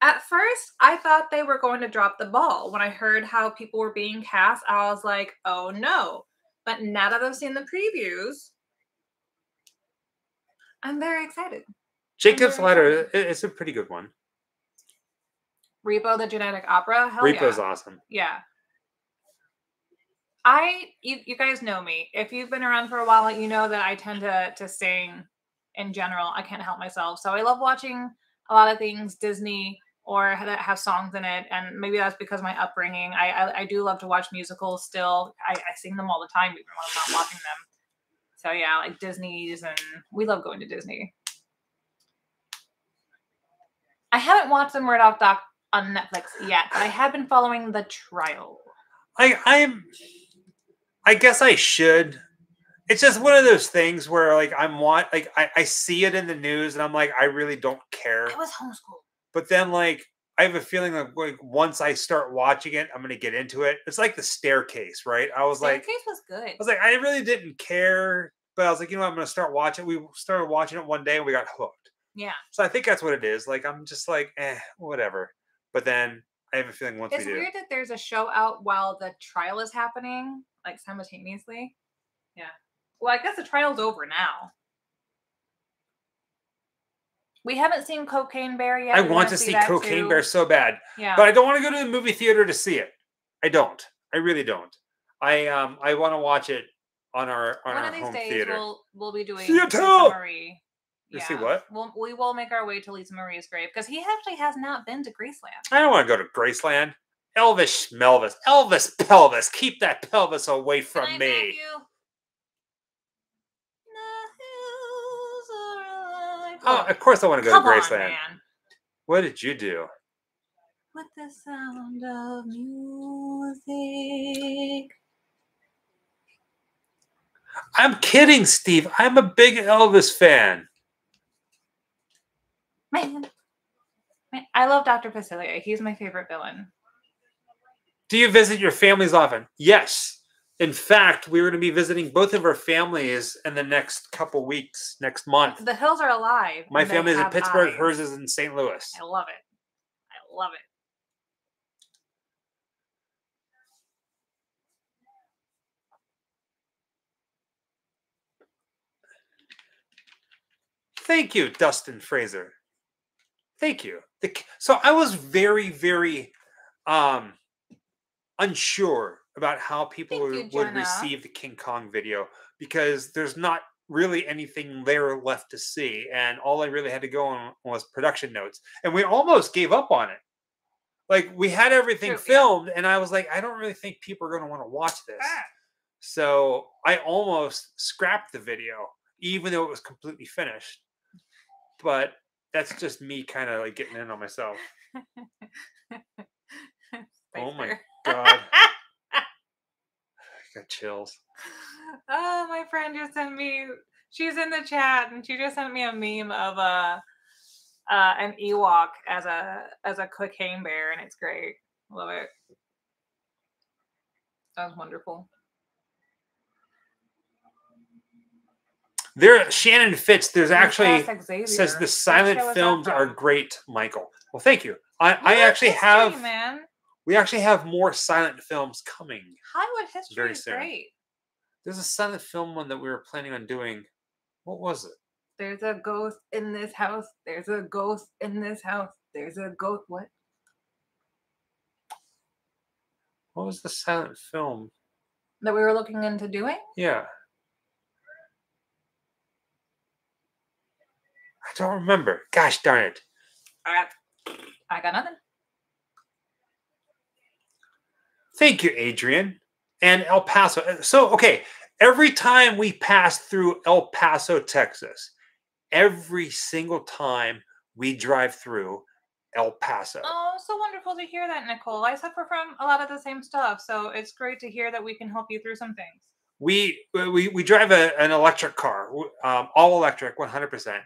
at first I thought they were going to drop the ball. When I heard how people were being cast, I was like, oh no. But now that I've seen the previews, I'm very excited. Jacob's Ladder. i- It's a pretty good one. Repo the Genetic Opera. Hell Repo's yeah. awesome. Yeah. I you, you guys know me. If you've been around for a while, you know that I tend to to sing in general. I can't help myself. So I love watching a lot of things Disney or that have songs in it. And maybe that's because of my upbringing. I I, I do love to watch musicals still. I, I sing them all the time, even when I'm not watching them. So yeah, like Disney's and we love going to Disney. I haven't watched the Murdaugh doc on Netflix yet, but I have been following the trial. I I'm. I guess I should. It's just one of those things where like I'm want like I, I see it in the news and I'm like I really don't care. I was homeschooled. But then like I have a feeling like, like once I start watching it, I'm gonna get into it. It's like the staircase, right? I was like, Staircase was good. I was like, I really didn't care, but I was like, you know, what, I'm gonna start watching. We started watching it one day and we got hooked. yeah. So I think that's what it is. Like I'm just like, eh, whatever. But then I have a feeling once It's we do, weird that there's a show out while the trial is happening, like simultaneously. Yeah. Well, I guess the trial's over now. We haven't seen Cocaine Bear yet. I We want to see Cocaine too. Bear so bad, Yeah. but I don't want to go to the movie theater to see it. I don't. I really don't. I um I want to watch it on our on One our of these home days theater. we'll we'll be doing! Lisa Marie. You see what? We'll, we will make our way to Lisa Marie's grave because he actually has not been to Graceland. I don't want to go to Graceland. Elvis Schmelvis. Elvis Pelvis. Keep that pelvis away from I beg me. you? Oh, of course I want to go come to on, Graceland. man. What did you do? With the sound of music. I'm kidding, Steve. I'm a big Elvis fan. Man. Man, I love Dr. Facilier. He's my favorite villain. Do you visit your families often? Yes. In fact, we were going to be visiting both of our families in the next couple weeks, next month. The hills are alive. My family is in Pittsburgh, eyes. hers is in St. Louis. I love it. I love it. Thank you, Dustin Fraser. Thank you. The, so I was very, very um, unsure about how people would, you, would receive the King Kong video because there's not really anything there left to see, and all I really had to go on was production notes, and we almost gave up on it. Like we had everything True, yeah. filmed, and I was like, I don't really think people are going to want to watch this. Ah. So I almost scrapped the video, even though it was completely finished. But that's just me kind of like getting in on myself. Oh my God. Got chills. oh, my friend just sent me. She's in the chat, and she just sent me a meme of a uh, an Ewok as a as a cocaine bear, and it's great. Love it. That was wonderful. There, Shannon Fitz. There's actually says the silent show is that films are great, Michael. Well, thank you. I, I actually have. man. We actually have more silent films coming. Hollywood history very is soon. great. There's a silent film one that we were planning on doing. What was it? There's a ghost in this house. There's a ghost in this house. There's a ghost. What? What was the silent film? That we were looking into doing? Yeah. I don't remember. Gosh darn it. I, I got nothing. Thank you, Adrian. And El Paso. Uh, So, okay, every time we pass through El Paso, Texas, every single time we drive through El Paso. Oh, so wonderful to hear that, Nicole. I suffer from a lot of the same stuff, so it's great to hear that we can help you through some things. we we we drive a, an electric car, um, all electric, one hundred percent,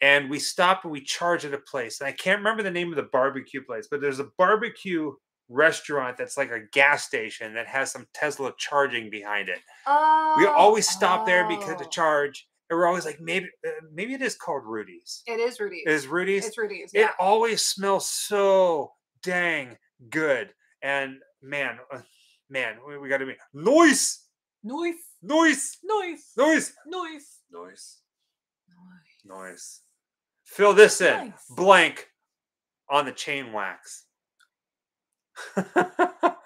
and we stop and we charge at a place. And I can't remember the name of the barbecue place, but there's a barbecue restaurant that's like a gas station that has some Tesla charging behind it. Oh, We always stop there because to oh. charge, and we're always like, maybe uh, maybe it is called Rudy's. It is Rudy's. It is Rudy's. It's Rudy's. Yeah. It always smells so dang good, and man, uh, man, we, we got to be noise, Noise. noise, Noise. noise. Noise. Noise. Noise. Fill this in. Blank on the chain wax.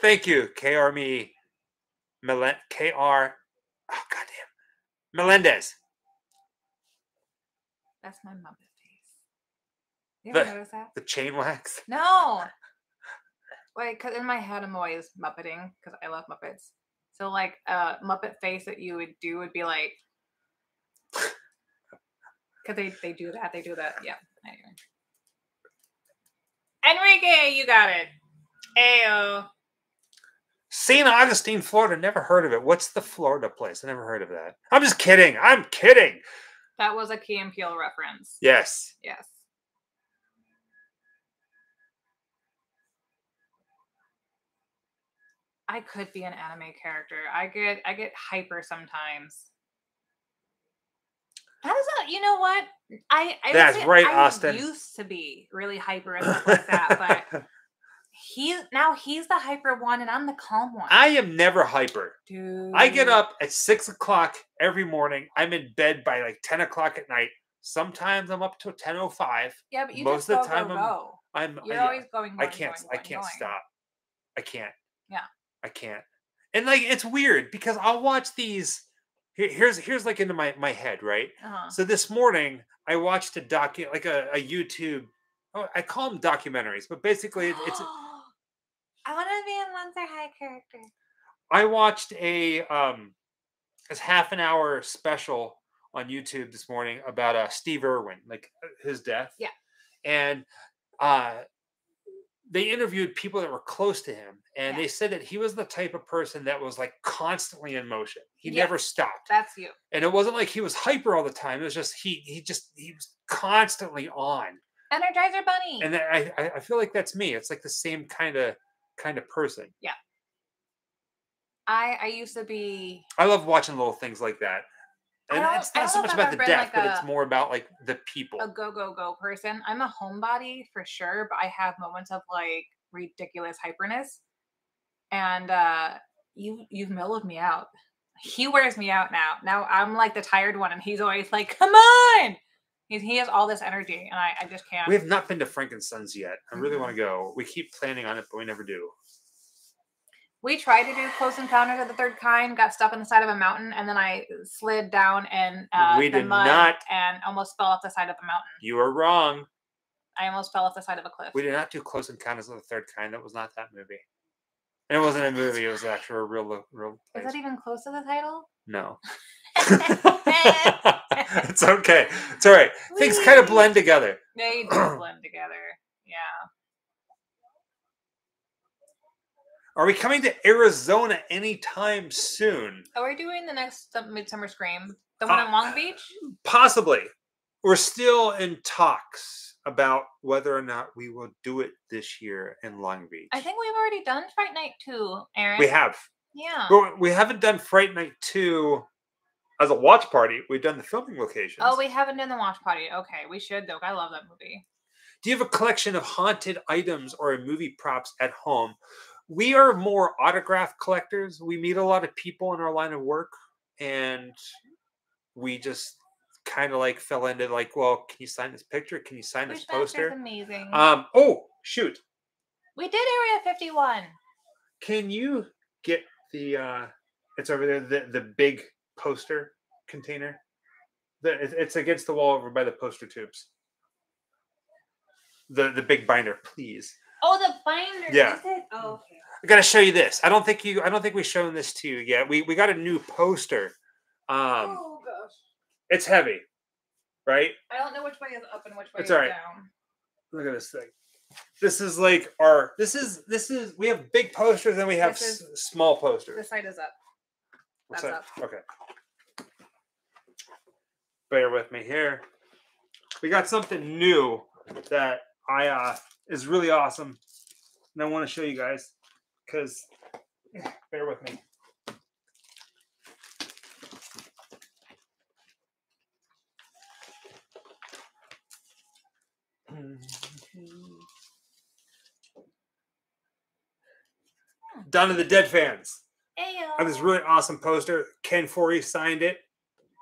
Thank you, KR me. Melen- KR. Oh, goddamn. Melendez. That's my Muppet face. You ever The- notice that? The chain wax. No. Like, cause in my head I'm always Muppeting because I love Muppets. So like a Muppet face that you would do would be like, because they they do that. They do that. Yeah. Anyway. Enrique, you got it. Ayo. St. Augustine, Florida. Never heard of it. What's the Florida place? I never heard of that. I'm just kidding. I'm kidding. That was a Key and Peele reference. Yes. Yes. I could be an anime character. I get I get hyper sometimes. That is not, you know what? I, I That's right, I Austin. used to be really hyper and stuff like that, but he now he's the hyper one and I'm the calm one. I am never hyper. Dude. I get up at six o'clock every morning. I'm in bed by like 10 o'clock at night. Sometimes I'm up till 10.05. Yeah, but you most just of go, the time go, I'm-. I'm You're yeah, always going, I can't going, I can't going. stop. I can't. Yeah. I can't. And like it's weird because I'll watch these. Here- Here's here's like into my my head, right? Uh-huh. So this morning I watched a docu like a, a YouTube. Oh, I call them documentaries, but basically it- it's I want to be a Monster High character. I watched a um this half an hour special on YouTube this morning about uh Steve Irwin, like uh, his death. Yeah. And uh they interviewed people that were close to him and Yeah. they said that he was the type of person that was like constantly in motion. He Yes. never stopped. That's you. And it wasn't like he was hyper all the time. It was just he he just he was constantly on. Energizer Bunny. And I I- feel like that's me. It's like the same kind of kind of person. Yeah. I I used to be I love watching little things like that. And it's not so much about the death, like but it's more about like the people. a go go go person. I'm a homebody for sure, but I have moments of like ridiculous hyperness. And uh you you've mellowed me out. He wears me out now. Now I'm like the tired one, and he's always like, "Come on!" He's, he has all this energy, and I, I just can't. We have not been to Frankenstein's yet. I really Mm-hmm. want to go. We keep planning on it, but we never do. We tried to do Close Encounters of the Third Kind, got stuck on the side of a mountain, and then I slid down and uh, We did not- and almost fell off the side of the mountain. You are wrong. I almost fell off the side of a cliff. We did not do Close Encounters of the Third Kind. That was not that movie. It wasn't a movie. It was actually a real, real. Is that even close to the title? No. it's okay. It's all right. Things kind of blend together. They do blend together. Yeah. Are we coming to Arizona anytime soon? Are we doing the next uh, Midsummer Scream? The one Uh, in Long Beach? Possibly. We're still in talks about whether or not we will do it this year in Long Beach. I think we've already done Fright Night 2, Aaron. we have. Yeah. But we haven't done Fright Night 2 as a watch party. We've done the filming oh, locations. Oh, we haven't done the watch party. Okay, we should though. I love that movie. Do you have a collection of haunted items or movie props at home? We are more autograph collectors. We meet a lot of people in our line of work, and we just kind of like fell into like, well, can you sign this picture? Can you sign this Bushmaster's poster? amazing. Um. Oh, shoot! we did Area 51. Can you get the? uh It's over there. The the big poster container. The it's against the wall over by the poster tubes. The the big binder, please. Oh, the binder. Yeah. Is it? Oh, okay. I gotta show you this. I don't think you. I don't think we've shown this to you yet. We we got a new poster. Um, oh. It's heavy, right? I don't know which way is up and which way It's is alright. down. Look at this thing. This is like our. This is this is. We have big posters and we have This s- small posters. This side is up. What's that's that? Okay. Bear with me here. We got something new that I uh is really awesome, and I want to show you guys because bear with me. Dawn of the Dead fans. I have this really awesome poster. Ken Foree signed it.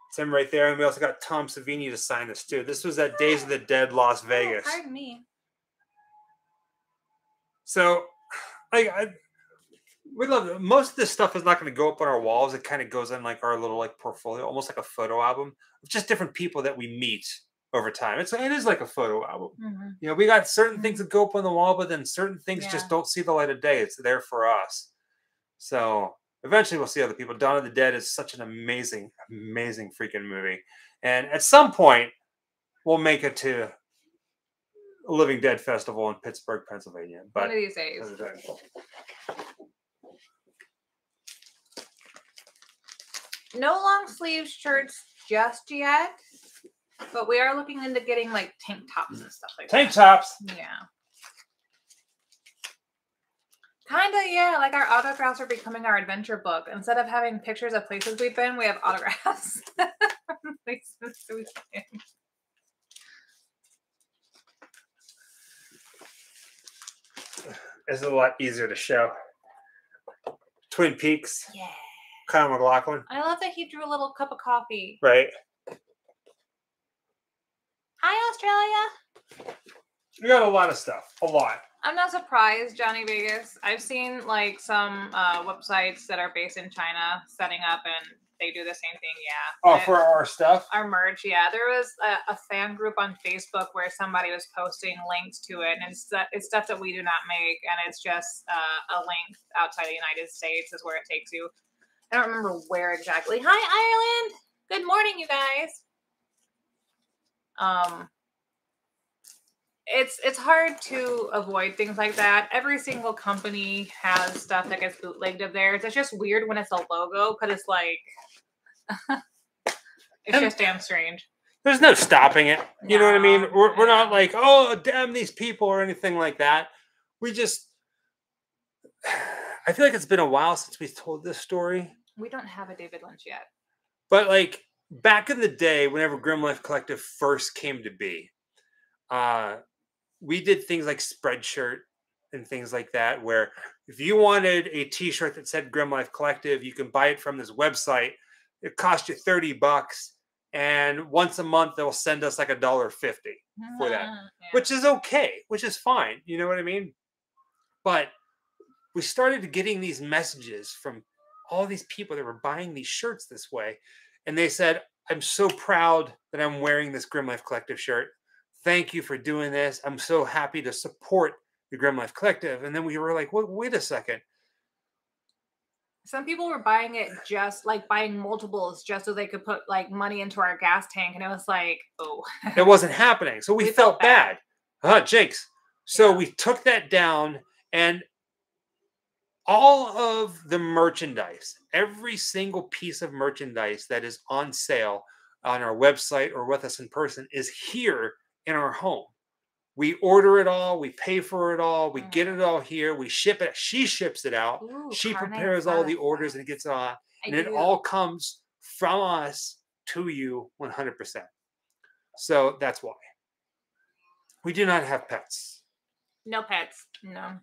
It's him right there. And we also got Tom Savini to sign this too. This was at Days of the Dead Las Vegas. Oh, pardon me. So, I, I we love it. Most of this stuff is not going to go up on our walls. It kind of goes in like our little like portfolio, almost like a photo album of just different people that we meet over time. It's it is like a photo album. Mhm. You know, we got certain things that go up on the wall, but then certain things just don't see the light of day. It's there for us. So eventually we'll see other people. Dawn of the Dead is such an amazing, amazing freaking movie. And at some point, we'll make it to a Living Dead Festival in Pittsburgh, Pennsylvania. But One of these days. No long sleeve shirts just yet. But we are looking into getting like tank tops and stuff like Tank that. tops. Yeah. Kinda, yeah. Like our autographs are becoming our adventure book. Instead of having pictures of places we've been, we have autographs. from places we've been. It's a lot easier to show. Twin Peaks, Yeah. Kyle MacLachlan, I love that he drew a little cup of coffee. right? Hi, Australia. We got a lot of stuff. A lot. I'm not surprised, Johnny Vegas. I've seen like some uh, websites that are based in China setting up and they do the same thing. Yeah. Oh, I- for our stuff. our merch yeah there was a, a fan group on facebook where somebody was posting links to it and it's, it's stuff that we do not make and it's just uh, a link outside the united states is where it takes you i don't remember where exactly hi ireland good morning you guys um it's it's hard to avoid things like that. Every single company has stuff that gets bootlegged of theirs. It's just weird when it's a logo because it's like it's just damn strange. There's no stopping it. You know what I mean? We're, we're not like, oh, damn these people or anything like that. We just, I feel like it's been a while since we told this story. We don't have a David Lynch yet. But like back in the day, whenever Grimm Life Collective first came to be, uh, we did things like Spreadshirt and things like that, where if you wanted a T-shirt that said Grimm Life Collective, you can buy it from this website. It cost you thirty bucks, and once a month they'll send us like a dollar fifty, For that. Mhm, yeah. which is okay, which is fine. You know what I mean? But we started getting these messages from all these people that were buying these shirts this way. And they said, I'm so proud that I'm wearing this Grimm Life Collective shirt. Thank you for doing this. I'm so happy to support the Grimm Life Collective. And then we were like, wait, wait a second. Some people were buying it just like buying multiples just so they could put like money into our gas tank, and it was like, oh, It wasn't happening. So we, We felt felt bad. bad. Uh, Jinx. So Yeah. we took that down and all of the merchandise, every single piece of merchandise that is on sale on our website or with us in person is here in our home. We order it all, we pay for it all, we get mm. it all here, we ship it. She ships it out. Ooh, she prepares all the orders and it gets on I and it all comes from us to you 100%. So that's why. We do not have pets. no pets. No.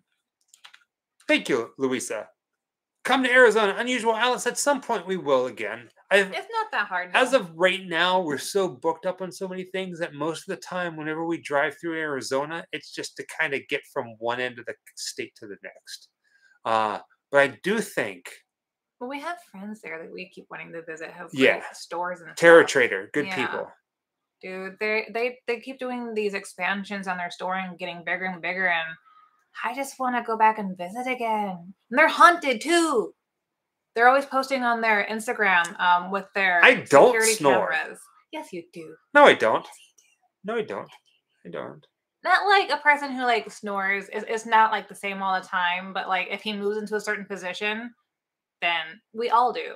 Thank you, Louisa. Come to Arizona. Unusual Alice. At some point, we will again. I, It's not that hard. as of right now, we're so booked up on so many things that most of the time, whenever we drive through Arizona, it's just to kind of get from one end of the state to the next. Uh, but I do think Well, we have friends there that we keep wanting to visit. Have Yeah. stores and Terra. Trader, good Yeah. people. dude. They they they keep doing these expansions on their store and getting bigger and bigger, and I just want to go back and visit again. And they're haunted too. They're always posting on their Instagram um, with their I don't snore. cameras. Yes, you do. No, I don't. Yes, do. No, I don't. I don't. Not like a person who like snores is is not like the same all the time, but like if he moves into a certain position, then we all do.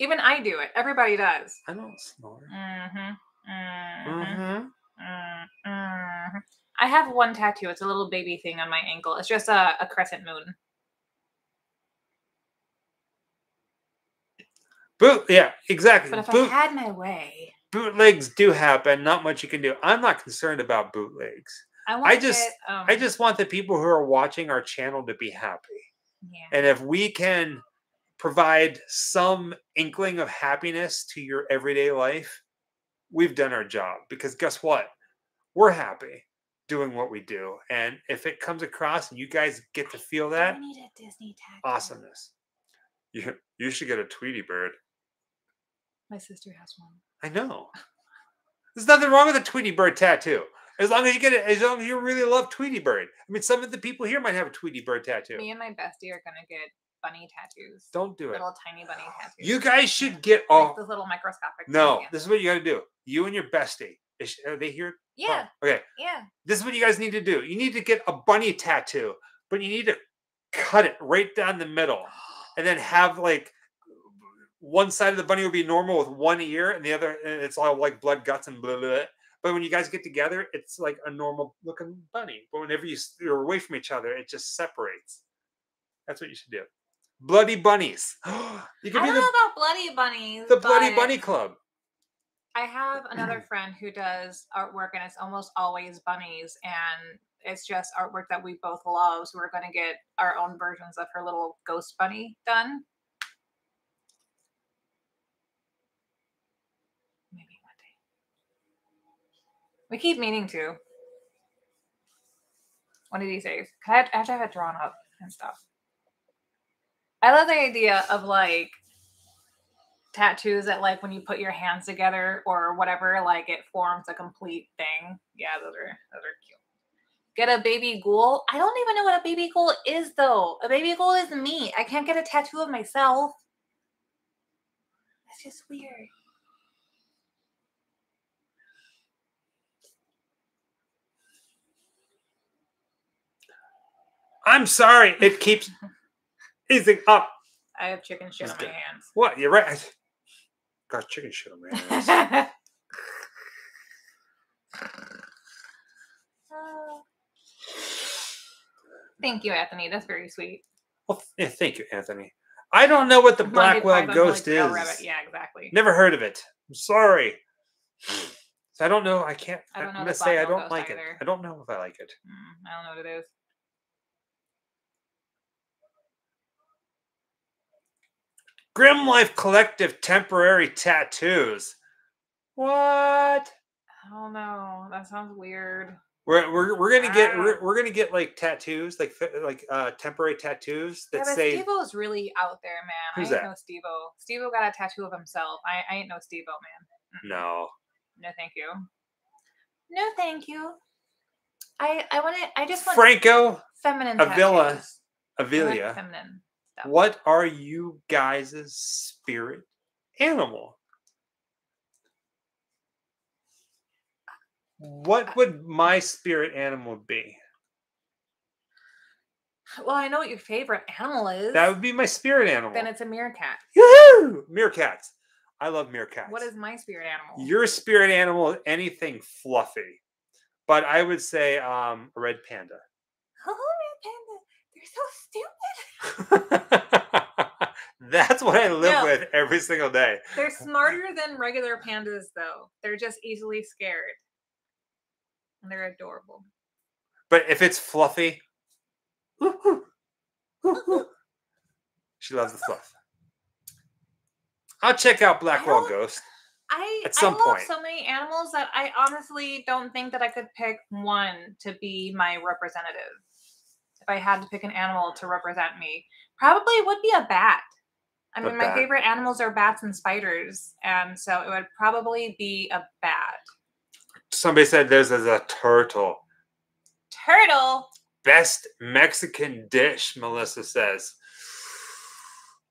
Even I do it. Everybody does. I don't snore. Mm-hmm. Mm-hmm. Mm-hmm. I have one tattoo. It's a little baby thing on my ankle. It's just a, a crescent moon. Boot, yeah, exactly. But if Boot, I had my way, bootlegs do happen. Not much you can do. I'm not concerned about bootlegs. I want to just- get, um, I just want the people who are watching our channel to be happy. yeah. And if we can provide some inkling of happiness to your everyday life, we've done our job. Because guess what? We're happy doing what we do. And if it comes across and you guys get to feel that, I need a Disney tattoo. awesomeness. You, you should get a Tweety Bird. My sister has one. I know. There's nothing wrong with a Tweety Bird tattoo. As long as you get it, as long as you really love Tweety Bird. I mean, some of the people here might have a Tweety Bird tattoo. Me and my bestie are gonna get bunny tattoos. Don't do it. Little tiny bunny tattoos. You guys should Yeah. get like all. those little microscopic. No, things, this is what you got to do. You and your bestie. Is Are they here? Oh, yeah. Oh, okay. Yeah. This is what you guys need to do. You need to get a bunny tattoo, but you need to cut it right down the middle, and then have like one side of the bunny would be normal with one ear, and the other, and it's all like blood, guts, and blah, blah, blah. But when you guys get together, it's like a normal looking bunny. But whenever you, you're away from each other, it just separates. That's what you should do. Bloody bunnies. you I could be don't know about bloody bunnies. the Bloody Bunny Club. I have another friend who does artwork, and it's almost always bunnies, and it's just artwork that we both love. So we're going to get our own versions of her little ghost bunny done. Maybe one day. We keep meaning to. One of these days. 'Cause I have, I have to have it drawn up and stuff. I love the idea of like tattoos that like when you put your hands together or whatever, like it forms a complete thing. Yeah, those are those are cute. Get a baby ghoul. I don't even know what a baby ghoul is though. A baby ghoul is me. I can't get a tattoo of myself. That's just weird. I'm sorry. It keeps easing up. I have chicken shit Just on my hands. What? You're right. Got chicken shit on my. Uh, Thank you, Anthony. That's very sweet. well, yeah, thank you, Anthony. I don't know what the Blackwell Ghost Grail is. Rabbit. Yeah, exactly. Never heard of it. I'm sorry. So I don't know. I can't. I don't know I'm gonna say I don't Ghost like it. either. I don't know if I like it. Mm, I don't know what it is. Grimm Life Collective temporary tattoos. What? I don't know. That sounds weird. We're, we're, we're gonna get Ah. we're, we're gonna get like tattoos like like uh temporary tattoos that yeah, but say Steve-O's really out there, man. Who's I ain't that? no Steve-O. Steve-O got a tattoo of himself. I, I ain't no Steve-O, man. No. No, thank you. No, thank you. I I want to. I just want Franco feminine Avila, tattoos. Avilia, feminine stuff. what are you guys' spirit animal? What would my spirit animal be? Well, I know what your favorite animal is. That would be my spirit animal. then it's a meerkat. Yoo-hoo! Meerkats. I love meerkats. What is my spirit animal? your spirit animal? is Anything fluffy, but I would say um, a red panda. Oh, red panda. They're so stupid. That's what I live No. with every single day. They're smarter than regular pandas, though. They're just easily scared. And they're adorable. But if it's fluffy, she loves the fluff. I'll check out Blackwell Ghost. I, At some I love point. so many animals that I honestly don't think that I could pick one to be my representative. If I had to pick an animal to represent me, probably would be a bat. I mean, my bat. favorite animals are bats and spiders, and so it would probably be a bat. Somebody said there's as a turtle. Turtle. Best Mexican dish, Melissa says.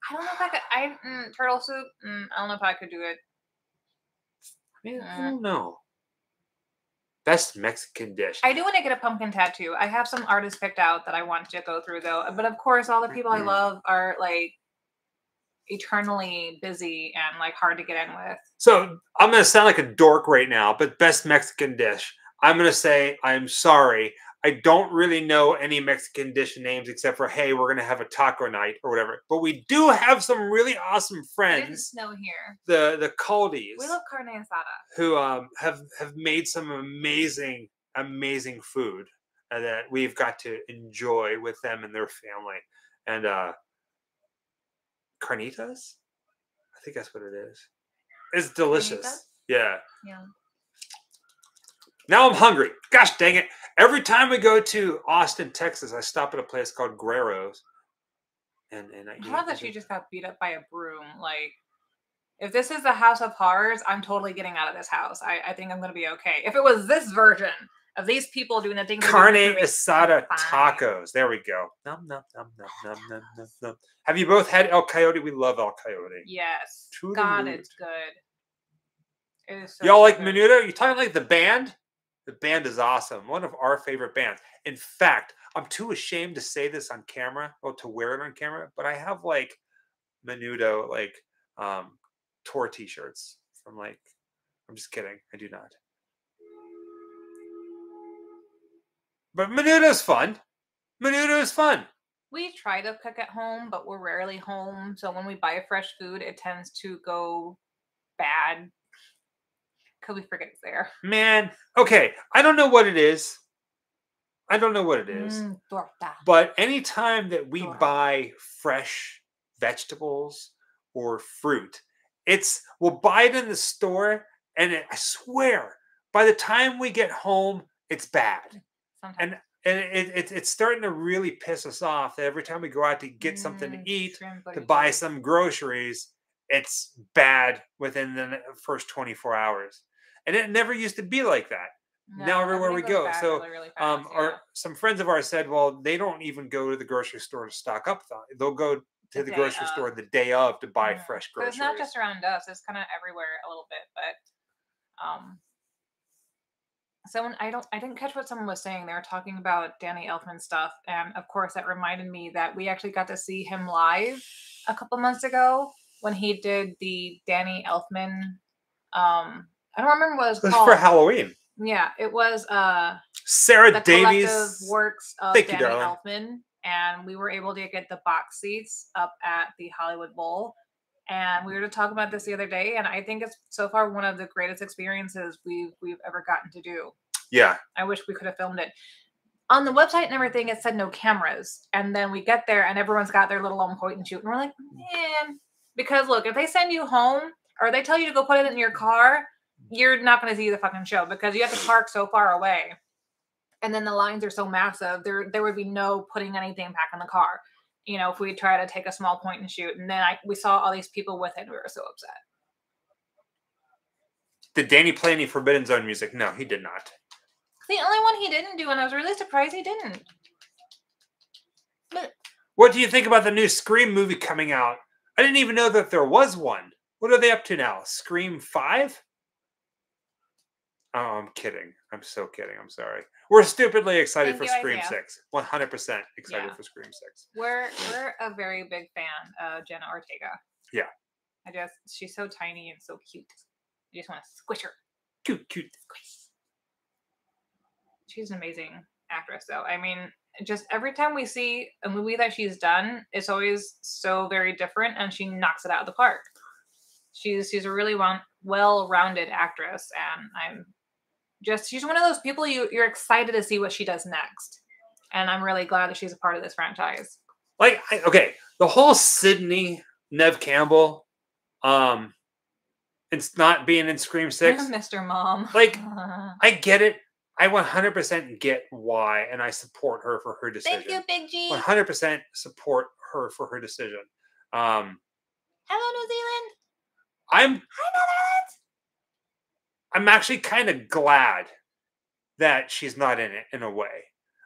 I don't know if I could. I mm, turtle soup. Mm, I don't know if I could do it. I mean, I Mm. don't know. Best Mexican dish. I do want to get a pumpkin tattoo. I have some artists picked out that I want to go through though. But of course, all the people I Mhm. love are like eternally busy and like hard to get in with. So I'm gonna sound like a dork right now, but best Mexican dish. I'm gonna say I'm sorry. I don't really know any Mexican dish names except for hey, we're gonna have a taco night or whatever. But we do have some really awesome friends, snow here. the the Caldies, We love carne asada. who um, have have made some amazing amazing food uh, that we've got to enjoy with them and their family. And uh carnitas, I think that's what it is. It's delicious. Carnitas? Yeah. Yeah. Now I'm hungry. Gosh dang it. Every time we go to Austin, Texas, I stop at a place called Guerrero's. And, and I I love that just got beat up by a broom. Like, if this is the house of horrors, I'm totally getting out of this house. I, I think I'm gonna be okay. If it was this version of these people doing the thing, doing carne to asada tacos. There we go. Num, num, num, num, oh, num, num, num, num. Have you both had El Coyote? We love El Coyote. Yes. To God, it's good. It is so Y'all like. Menudo? You talking like the band? The band is awesome. One of our favorite bands. In fact, I'm too ashamed to say this on camera or to wear it on camera, but I have like Menudo like um, tour T-shirts from like. I'm just kidding. I do not. But Menudo's fun. Menudo is fun. We try to cook at home, but we're rarely home. So when we buy fresh food, it tends to go bad forget it's there. Man, okay. I don't know what it is. I don't know what it is. Mm. But anytime that we Sure. buy fresh vegetables or fruit, it's we'll buy it in the store, and it, I swear, by the time we get home, it's bad, Sometimes. and it, it, it's starting to really piss us off. That every time we go out to get something to Mm, eat, to buy some groceries, it's bad within the first 24 hours, and it never used to be like that. now everywhere we go, so, really, really um, fast, or yeah. some friends of ours said, well, they don't even go to the grocery store to stock up. They'll go to The the, grocery of. store the day of to buy Yeah. fresh So groceries. it's not just around us; it's kind of everywhere a little bit. But um, someone I don't I didn't catch what someone was saying. They were talking about Danny Elfman stuff, and of course that reminded me that we actually got to see him live a couple months ago when he did the Danny Elfman. Um, I don't remember what it was This is called. for Halloween. Yeah, it was uh Sarah the Davies. works of Thank you, Danny darling. Elfman, and we were able to get the box seats up at the Hollywood Bowl. And we were to talk about this the other day, and I think it's so far one of the greatest experiences we've we've ever gotten to do. Yeah, I wish we could have filmed it. On the website and everything, it said no cameras. And then we get there and everyone's got their little own point and shoot. And we're like, man. Because look, if they send you home or they tell you to go put it in your car, you're not going to see the fucking show because you have to park so far away. And then the lines are so massive, there there would be no putting anything back in the car. You know, if we try to take a small point and shoot, and then I we saw all these people with it, we were so upset. did Danny play any Forbidden Zone music? No, he did not. The only one he didn't do, and I was really surprised he didn't. But What do you think about the new Scream movie coming out? I didn't even know that there was one. What are they up to now? Scream 5? Oh, I'm kidding. I'm so kidding. I'm sorry. We're stupidly excited Thank for Scream Isaiah. 6. 100% excited Yeah. for Scream 6. We're we're a very big fan of Jenna Ortega. Yeah. I just she's so tiny and so cute. You just want to squish her. Cute, cute. Squish. She's an amazing actress though. I mean, just every time we see a movie that she's done, it's always so very different and she knocks it out of the park. She's she's a really well well-rounded actress and I'm just she's one of those people you you're excited to see what she does next. And I'm really glad that she's a part of this franchise. Like, I, okay, the whole Sidney Nev Campbell, um, it's not being in Scream 6. Mr. Mom. Like, I get it. I 100% get why, and I support her for her decision. Thank you, Big G. 100% support her for her decision. Um, Hello, New Zealand. I'm Hi, Netherlands. I'm actually kind of glad that she's not in it in a way,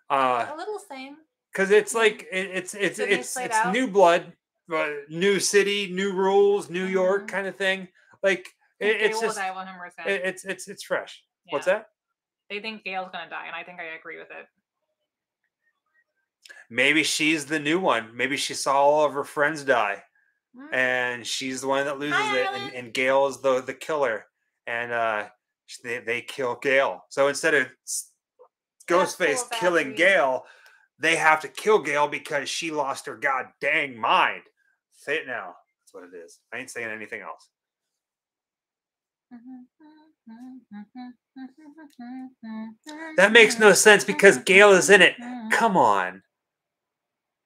A little same. because it's like it, it's it's it's it's out. new blood, uh, new city, new rules, New York Mhm. kind of thing. Like it, it's Gail just die 100%. it, it's it's it's fresh. What's that? They think Gail's gonna die, and I think I agree with it. Maybe she's the new one. Maybe she saw all of her friends die. Mm. and she's the one that loses Hi, it, and, and Gail is the the killer, and uh, they they kill Gail. So instead of That's cool, Ghostface killing. Gail, they have to kill Gail because she lost her god dang mind. Say it now. That's what it is. I ain't saying anything else. That makes no sense because Gail is in it. Come on.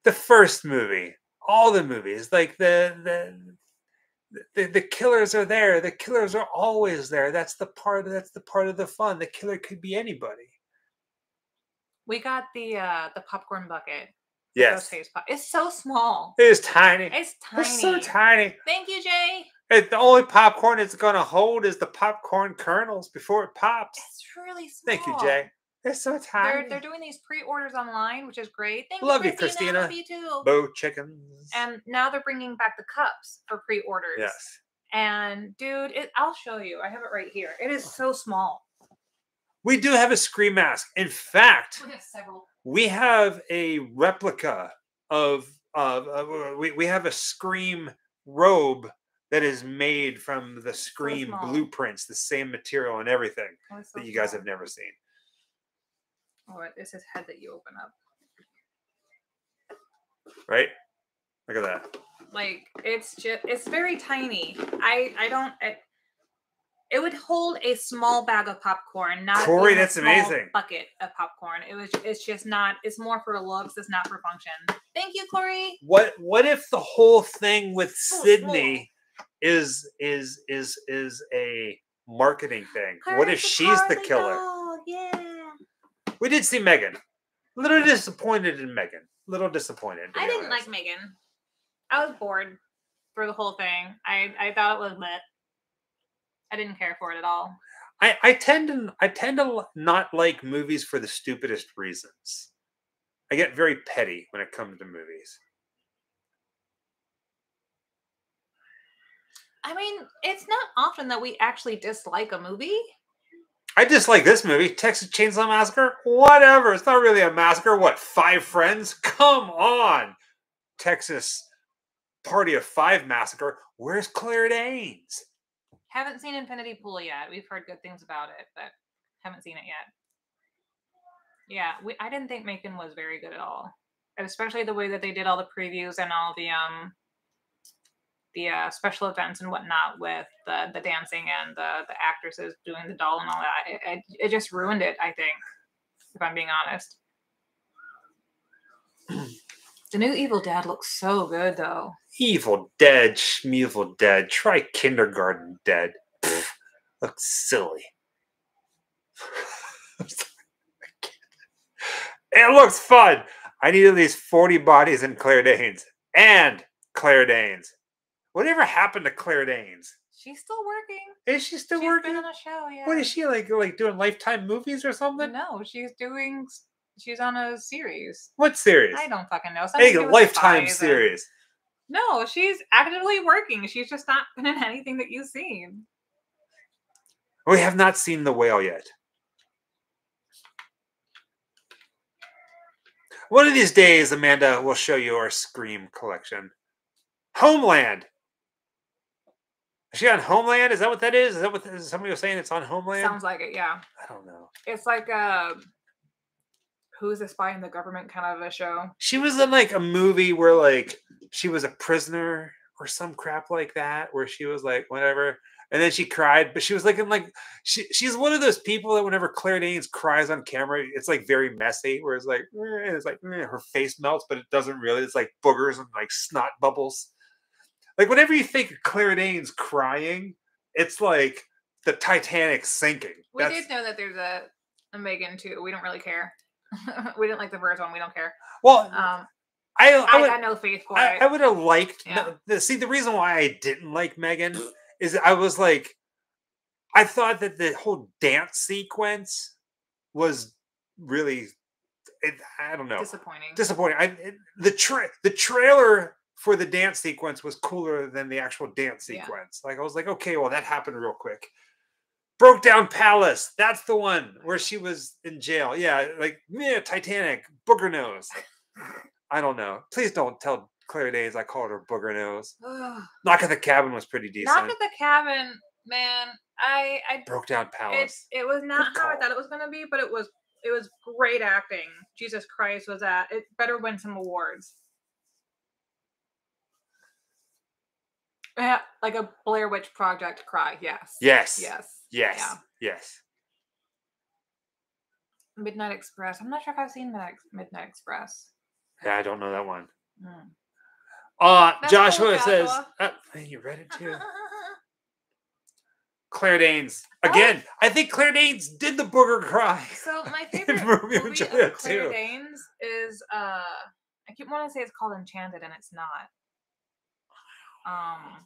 The first movie, all the movies, like the the the, the killers are there. The killers are always there. That's the part. That's the part of the fun. The killer could be anybody. We got the uh the popcorn bucket. Yes, It's so small. it is tiny. It's tiny. It's so tiny. Thank you, Jay. It, the only popcorn it's going to hold is the popcorn kernels before it pops. It's really small. Thank you, Jay. It's so tiny. They're they're doing these pre-orders online, which is great. Thank Love you, Christina. Love you too. Bo chickens. And now they're bringing back the cups for pre-orders. yes. And dude, it, I'll show you. I have it right here. It is so small. We do have a scream mask. In fact, We have several. we have a replica of of, of we, we have a scream robe that is made from the Scream small. blueprints, the same material and everything Oh, so that you guys have never seen. Oh, it- it's his head that you open up. Right? Look at that. Like it's just it's very tiny. I I don't. It, it would hold a small bag of popcorn, not Corey, even a that's small amazing. Bucket of popcorn. It was. It's just not. It's more for looks. It's not for function. Thank you, Corey. What what if the whole thing with oh, So Sidney is is is is a marketing thing? what if she's the killer? Dog, Yeah. We did see Megan. A little disappointed in Megan. A little disappointed. I didn't honest. like Megan. I was bored for the whole thing. I I thought it was lit. I didn't care for it at all. I, I tend to I tend to not like movies for the stupidest reasons. I get very petty when it comes to movies. I mean, it's not often that we actually dislike a movie. I dislike this movie, Texas Chainsaw Massacre. Whatever, it's not really a massacre. What, five friends? Come on, Texas Party of Five Massacre. Where's Claire Danes? Haven't seen Infinity Pool yet. We've heard good things about it, but haven't seen it yet. Yeah, we, I didn't think Megan was very good at all, especially the way that they did all the previews and all the um the uh, special events and whatnot with the the dancing and the the actresses doing the doll and all that. It, it, it just ruined it. I think, if I'm being honest. the new Evil Dead looks so good though. Evil Dead, Schmeevil Dead. Try Kindergarten Dead. Pfft, looks silly. it looks fun. I need at least 40 bodies in Claire Danes. And Claire Danes. Whatever happened to Claire Danes? She's still working. Is she still She's working? been on a show. Yeah. What is she like? Like doing Lifetime movies or something? No, she's doing. She's on a series. What series? I don't fucking know. something Hey, a Lifetime spies and- series. No, she's actively working. She's just not been in anything that you've seen. We have not seen the whale yet. One of these days, Amanda will show you our Scream collection. Homeland. Is she on Homeland? Is that what that is? Is that what is somebody was saying? It's on Homeland. Sounds like it. Yeah, I don't know. it's like a who's a spy in the government kind of a show. She was in like a movie where like she was a prisoner or some crap like that, where she was like whatever, and then she cried, but she was like in like she she's one of those people that whenever Claire Danes cries on camera, it's like very messy, where it's like "Eh," it's like "Eh," her face melts, but it doesn't really. It's like boogers and like snot bubbles. Like whenever you think of Claire Danes crying, it's like the Titanic sinking. We That's- did know that there's a, a Megan too. We don't really care. we didn't like the first one. We don't care. well, Um, I, I, I, would, got no faith for I, it. I would have liked. Yeah. See, the reason why I didn't like Megan is I was like, I thought that the whole dance sequence was really, it, I don't know, Disappointing. disappointing. I it, the tra- the trailer for the dance sequence was cooler than the actual dance Yeah. sequence. Like I was like, okay, well that happened real quick. Brokedown Palace. That's the one where she was in jail. Yeah, like yeah, Titanic, booger nose. I don't know. Please don't tell Claire Danes I called her booger nose. Knock at the Cabin was pretty decent. Knock at the cabin, man. I I Brokedown Palace. it was not how I thought it was gonna be, but it was it was great acting. Jesus Christ, was that it better win some awards. Yeah, like a Blair Witch Project cry. Yes. yes. Yes. Yes. Yeah. Yes. Midnight Express. I'm not sure if I've seen Midnight, Express. Yeah, I don't know that one. Hmm. Uh That's cool, Joshua says Joshua. uh, you read it too. Claire Danes. Again, I think Claire Danes did the booger cry. So my favorite movie Juliet of Claire too. Danes is uh I keep wanting to say it's called Enchanted and it's not. Um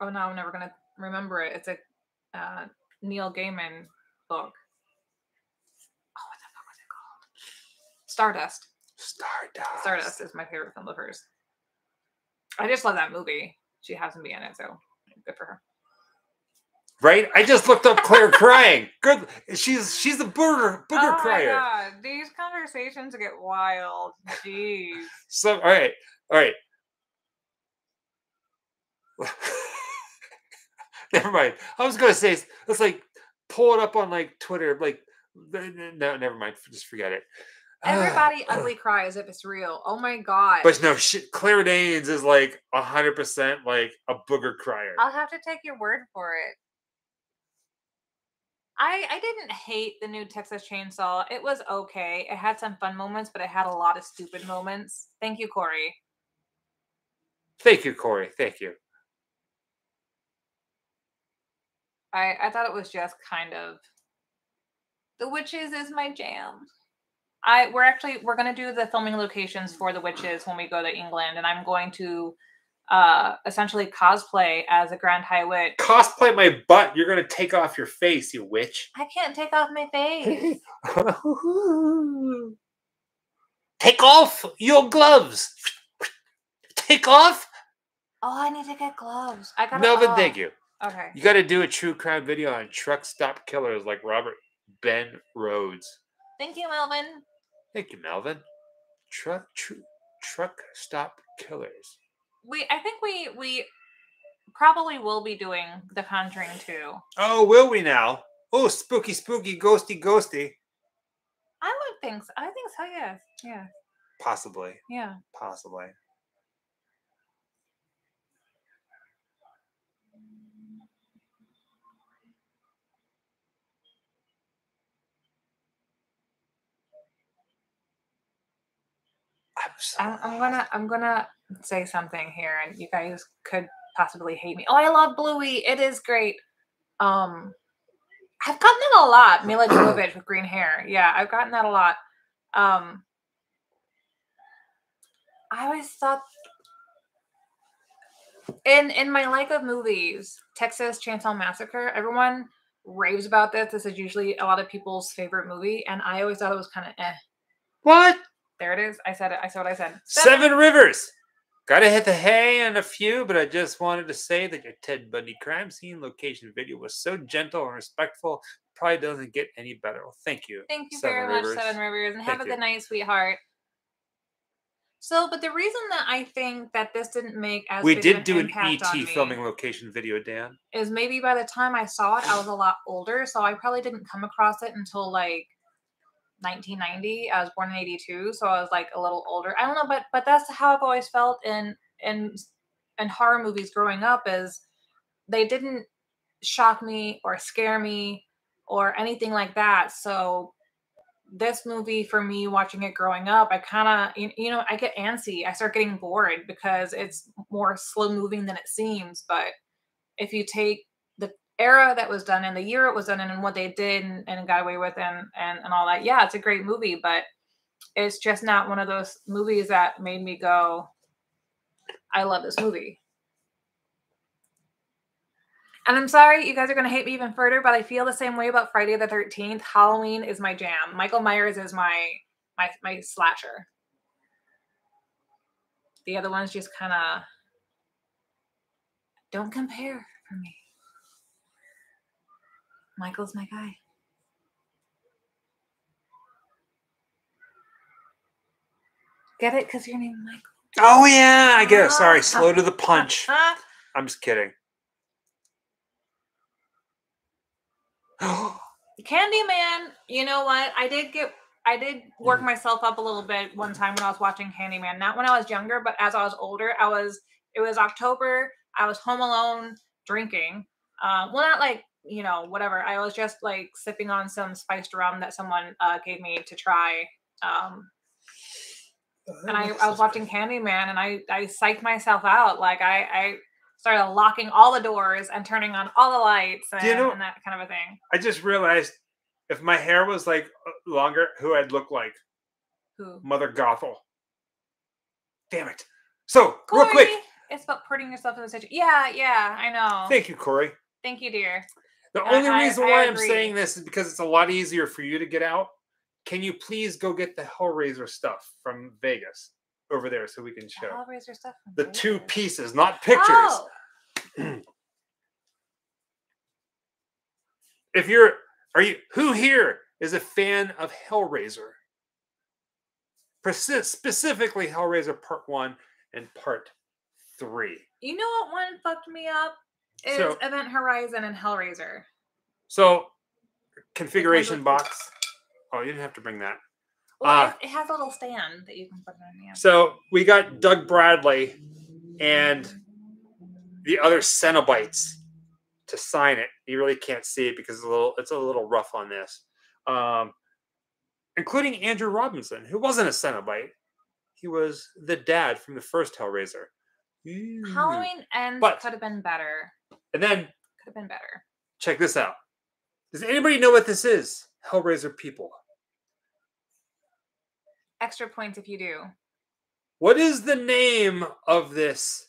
Oh no, I'm never gonna remember it. It's a uh Neil Gaiman book. Oh what the fuck was it called? Stardust. Stardust. Stardust is my favorite film of hers. I just love that movie. She has to be in it, so good for her. Right? I just looked up Claire crying. Good. She's she's a booger booger oh crier. god, these conversations get wild. Jeez. So all right, all right. never mind. I was gonna say let's like pull it up on like Twitter. Like no, never mind. Just forget it. Everybody ugly cries if it's real. Oh my god. But no shit. Claire Danes is like hundred percent like a booger crier. I'll have to take your word for it. I I didn't hate the new Texas Chainsaw. It was okay. It had some fun moments, but it had a lot of stupid moments. Thank you, Corey. Thank you, Corey. Thank you. I I thought it was just kind of The Witches is my jam. I we're actually we're gonna do the filming locations for The Witches when we go to England, and I'm going to uh essentially cosplay as a Grand High Witch. Cosplay my butt. You're gonna take off your face, you witch. I can't take off my face. take off your gloves. Take off. Oh, I need to get gloves. I got Melvin, thank you. Okay. You got to do a true crime video on truck stop killers like Robert Ben Rhodes. Thank you, Melvin. Thank you, Melvin. Truck tr- truck stop killers. We I think we we probably will be doing The Conjuring too. Oh, will we now? Oh, spooky, spooky, ghosty, ghosty. I would think so. I think so. Yes. Yeah. Possibly. Yeah. Possibly. I'm, I'm gonna I'm gonna say something here, and you guys could possibly hate me. Oh, I love Bluey. It is great. Um, I've gotten that a lot. Mila Jovovich with green hair. Yeah, I've gotten that a lot. Um, I always thought in in my like of movies, Texas Chainsaw Massacre, everyone raves about this. This is usually a lot of people's favorite movie, and I always thought it was kind of eh. What? There it is. I said it. I said what I said. Seven Rivers. Gotta hit the hay and a few, but I just wanted to say that your Ted Bundy crime scene location video was so gentle and respectful. Probably doesn't get any better. Well, thank you. Thank you Seven very Rivers. much, Seven Rivers, and have Thank a good night, sweetheart. So, but the reason that I think that this didn't make as We did of do an ET filming location video, Dan. is maybe by the time I saw it, I was a lot older, so I probably didn't come across it until like 1990. I was born in 82, so I was like a little older. I don't know, but but that's how I've always felt in in in horror movies growing up is they didn't shock me or scare me or anything like that. So this movie for me watching it growing up, I kind of you, know, I get antsy. I start getting bored because it's more slow moving than it seems, but if you take era that was done and the year it was done and what they did and, and got away with and, and and all that. Yeah it's a great movie but it's just not one of those movies that made me go i love this movie. And i'm sorry you guys are going to hate me even further but i feel the same way about friday the 13th halloween is my jam. Michael myers is my my my slasher. The other ones just kind of don't compare for me. Michael's my guy. Get it? Because your name is Michael. Oh yeah, I get it. Sorry, slow to the punch. Ah, I'm just kidding. Candyman, you know what? I did get I did work myself up a little bit one time when I was watching Candyman. Not when I was younger, but as I was older. I was it was October. I was home alone drinking. Um, well, not like you know whatever. I was just like sipping on some spiced rum that someone uh, gave me to try. Um, and I, I was watching Candyman and I, I psyched myself out. Like I, I started locking all the doors and turning on all the lights and, you know- and that kind of a thing. I just realized if my hair was like uh, longer, who I'd look like Who? Mother Gothel. Damn it. So, real quick, It's about putting yourself in the situation. Yeah, yeah, I know. thank you, Corey. Thank you, dear. The only I- reason I why I'm saying this is because it's a lot easier for you to get out. Can you please go get the Hellraiser stuff from Vegas over there so we can The show Hellraiser stuff. from the two pieces, not pictures? Oh, If you're, are you, who here is a fan of Hellraiser? Specifically, Hellraiser Part 1 and Part three. You know what one fucked me up is So- Event Horizon and Hellraiser. So configuration box. Oh, you didn't have to bring that. Well, Ah. it, has a little stand that you can put it on. Yeah. So we got Doug Bradley and the other Cenobites to sign it. You really can't see it because it's a little it's a little rough on this. Um, including Andrew Robinson, who wasn't a Cenobite. He was the dad from the first Hellraiser. Ooh. Halloween ends Hmm. But- could have been better. And then Could have been better. check this out. Does anybody know what this is? Hellraiser people. Extra points if you do. What is the name of this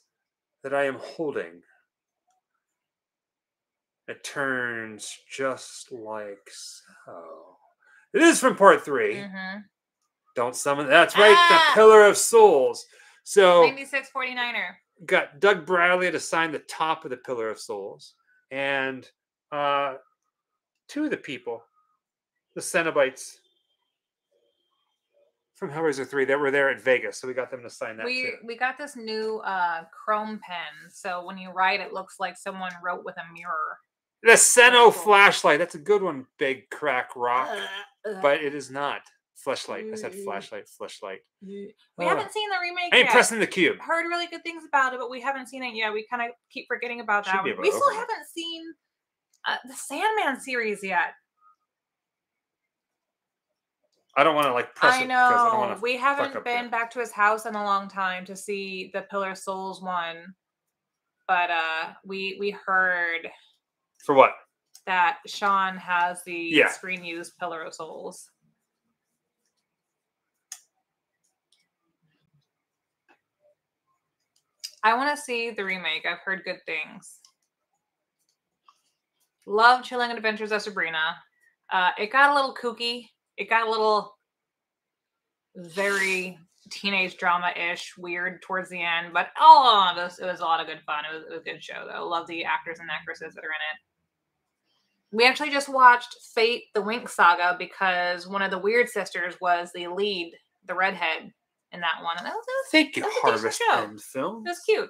that I am holding? It turns just like so. It is from part 3 Mm-hmm. Don't summon. That's right, Ah! the Pillar of Souls. So 96 49er. Got Doug Bradley to sign the top of the Pillar of Souls, and uh, two of the people, the Cenobites from Hellraiser Three, that were there at Vegas. So we got them to sign that We too. we got this new uh chrome pen, so when you write, it looks like someone wrote with a mirror. The Seno flashlight. That's a good one, Big Crack Rock. Ugh. But it is not. Flashlight. I said flashlight, flashlight. we haven't seen the remake I ain't yet. pressing the cube. Heard really good things about it, but we haven't seen it yet. We kind of keep forgetting about Should that. one. We still it. haven't seen uh, the Sandman series yet. I don't want to like press I it because I don't want to. we haven't been the- back to his house in a long time to see the Pillar of Souls one, but uh, we we heard For what? that Sean has the Yeah. screen used Pillar of Souls. I want to see the remake. I've heard good things. Love Chilling Adventures of Sabrina. Uh, it got a little kooky. It got a little very teenage drama ish, weird towards the end, but all of this, it was a lot of good fun. It was, it was a good show, though. Love the actors and actresses that are in it. We actually just watched Fate the Winx Saga because one of the Weird Sisters was the lead, the redhead in that one. And that was, that was, Thank you, That's a Harvest show. Film. it was cute.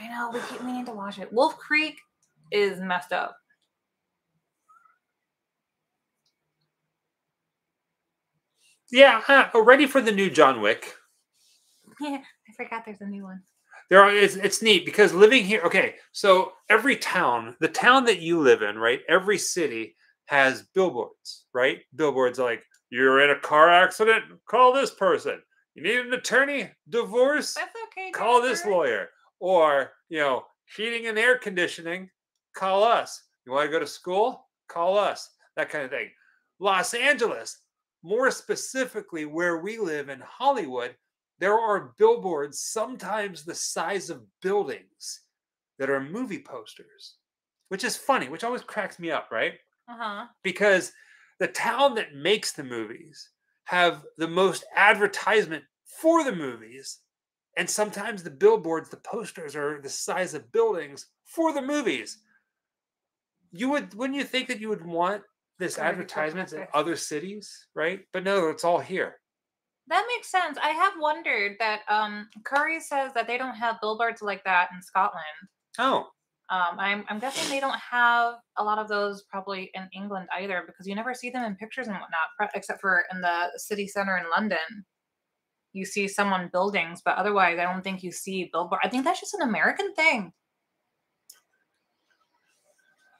I know, we keep meaning to watch it. Wolf Creek is messed up. Yeah, huh, oh, ready for the new John Wick. Yeah, I forgot there's a new one. There are it's, it's neat because living here. Okay, so every town, the town that you live in, right? Every city has billboards, right? Billboards like you're in a car accident, call this person. You need an attorney, divorce, That's okay. call this lawyer. Or you know, heating and air conditioning, call us. You want to go to school? Call us. That kind of thing. Los Angeles, more specifically where we live in Hollywood, there are billboards sometimes the size of buildings that are movie posters, which is funny, which always cracks me up, right? Uh-huh. Because the town that makes the movies have the most advertisement for the movies. And sometimes the billboards, the posters are the size of buildings for the movies. You would, wouldn't you think that you would want this Gotta advertisements in other cities, right? But no, it's all here. That makes sense. I have wondered that um Curry says that they don't have billboards like that in Scotland. Oh, Um, I'm I'm guessing they don't have a lot of those probably in England either because you never see them in pictures and whatnot, except for in the city center in London. You see some on buildings, but otherwise, I don't think you see billboard. I think that's just an American thing.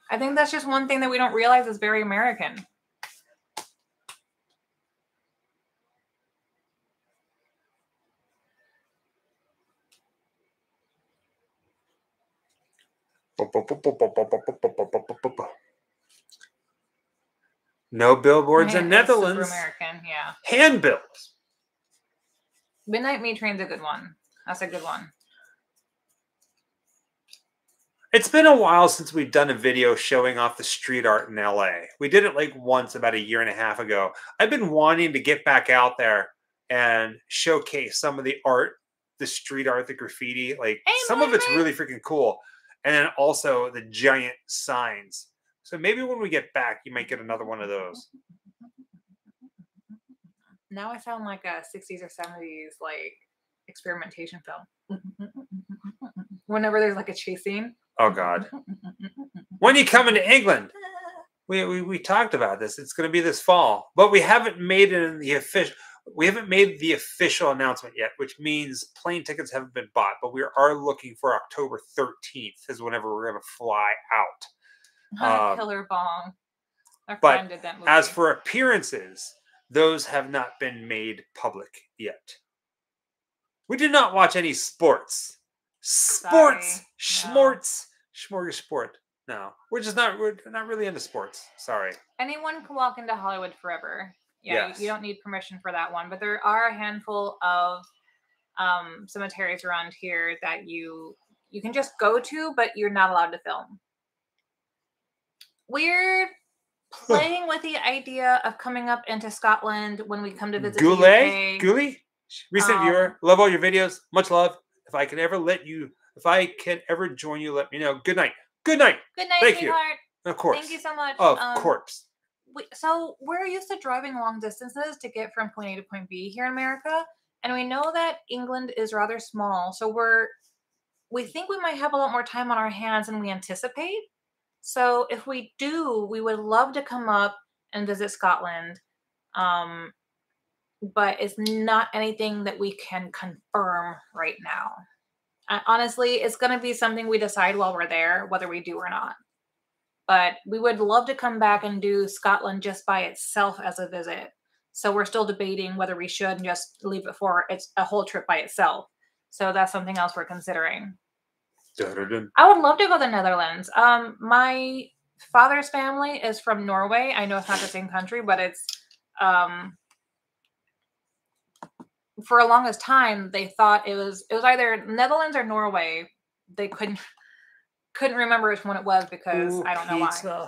I think that's just one thing that we don't realize is very American. No billboards in Netherlands. American, yeah. Handbills. Midnight Meat Train's a good one. That's a good one. It's been a while since we've done a video showing off the street art in LA. We did it like once about a year and a half ago. I've been wanting to get back out there and showcase some of the art, the street art, the graffiti. Like Hey, some of it's really freaking cool. And then also the giant signs. So maybe when we get back, you might get another one of those. Now I sound like a 60s or 70s like experimentation film. Whenever there's like a chase scene. Oh God. When you coming to England? We, we we talked about this. It's going to be this fall, but we haven't made it in the official. We haven't made the official announcement yet, which means plane tickets haven't been bought. But we are looking for October thirteenth is whenever we're going to fly out. Um, Killer Bong. Our but friend did that movie. As for appearances, those have not been made public yet. We did not watch any sports. Sports, Sorry, no. schmorts, smorgasbord. No, we're just not. We're not really into sports. Sorry. anyone can walk into Hollywood forever. Yeah, you- Yes. you don't need permission for that one. But there are a handful of um, cemeteries around here that you you can just go to, but you're not allowed to film. We're playing with the idea of coming up into Scotland when we come to visit Goulet, Goulet, recent Um, viewer. Love all your videos. Much love. If I can ever let you, if I can ever join you, let me know. Good night. Good night. Good night, Thank you. sweetheart. Of course. Thank you so much. Of Um, course. We, so we're used to driving long distances to get from point A to point B here in America, and we know that England is rather small. So we're we think we might have a lot more time on our hands than we anticipate. So if we do, we would love to come up and visit Scotland. Um, but it's not anything that we can confirm right now. Honestly, it's going to be something we decide while we're there, whether we do or not but we would love to come back and do Scotland just by itself as a visit. So we're still debating whether we should just leave it for it's a whole trip by itself. So that's something else we're considering. I would love to go to the Netherlands. Um, my father's family is from Norway. I know it's not the same country, but it's um, for a longest time they thought it was it was either Netherlands or Norway. They couldn't couldn't remember which one it was because Ooh, I don't know why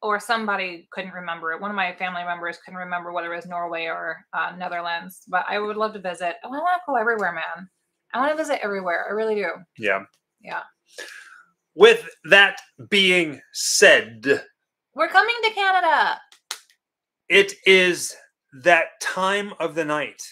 or somebody couldn't remember it. One of my family members couldn't remember whether it was Norway or uh, Netherlands. But I would love to visit. Oh, I want to go everywhere, man. I want to visit everywhere. I really do. Yeah. Yeah. With that being said, We're coming to Canada. it is that time of the night.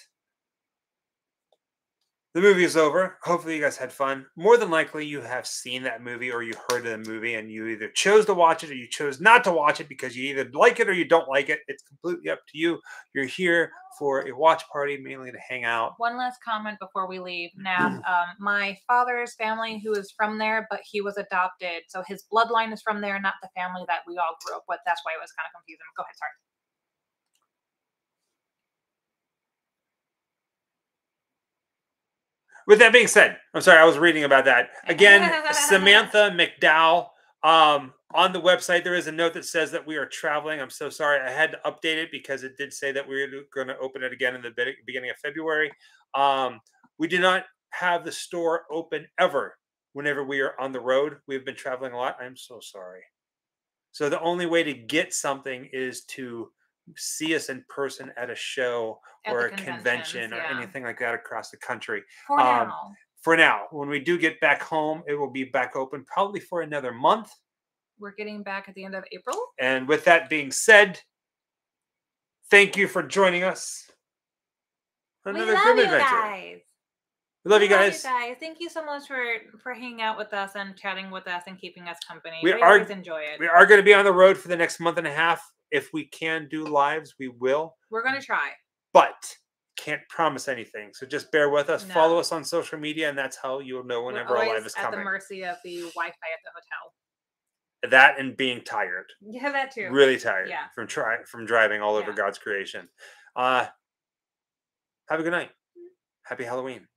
The movie is over. Hopefully, you guys had fun. More than likely, you have seen that movie or you heard of the movie and you either chose to watch it or you chose not to watch it because you either like it or you don't like it. It's completely up to you. You're here for a watch party, mainly to hang out. One last comment before we leave. Now, um, my father's family, who is from there, but he was adopted, so his bloodline is from there, not the family that we all grew up with. That's why it was kind of confusing. Go ahead, sorry. With that being said, I'm sorry, I was reading about that. Again, Samantha McDowell. Um, on the website, there is a note that says that we are traveling. I'm so sorry. I had to update it because it did say that we were going to open it again in the beginning of February. Um, we do not have the store open ever whenever we are on the road. We've been traveling a lot. I'm so sorry. So the only way to get something is to see us in person at a show At or a convention or yeah. anything like that across the country For um, now. for now. When we do get back home, it will be back open probably for another month. We're getting back at the end of April. And with that being said, thank you for joining us. we Another love you Adventure. guys. We love you We guys. guys. Thank you so much for for hanging out with us and chatting with us and keeping us company. We We, are- always enjoy it. We are going to be on the road for the next month and a half. If we can do lives, we will, We're gonna try. but can't promise anything. So just bear with us. Follow us on social media, and that's how you'll know We're whenever a live is at the mercy of the Wi-Fi at the hotel. That and being tired. Yeah, that too. really tired Yeah. from try from driving all over God's creation. Uh have a good night. Happy Halloween.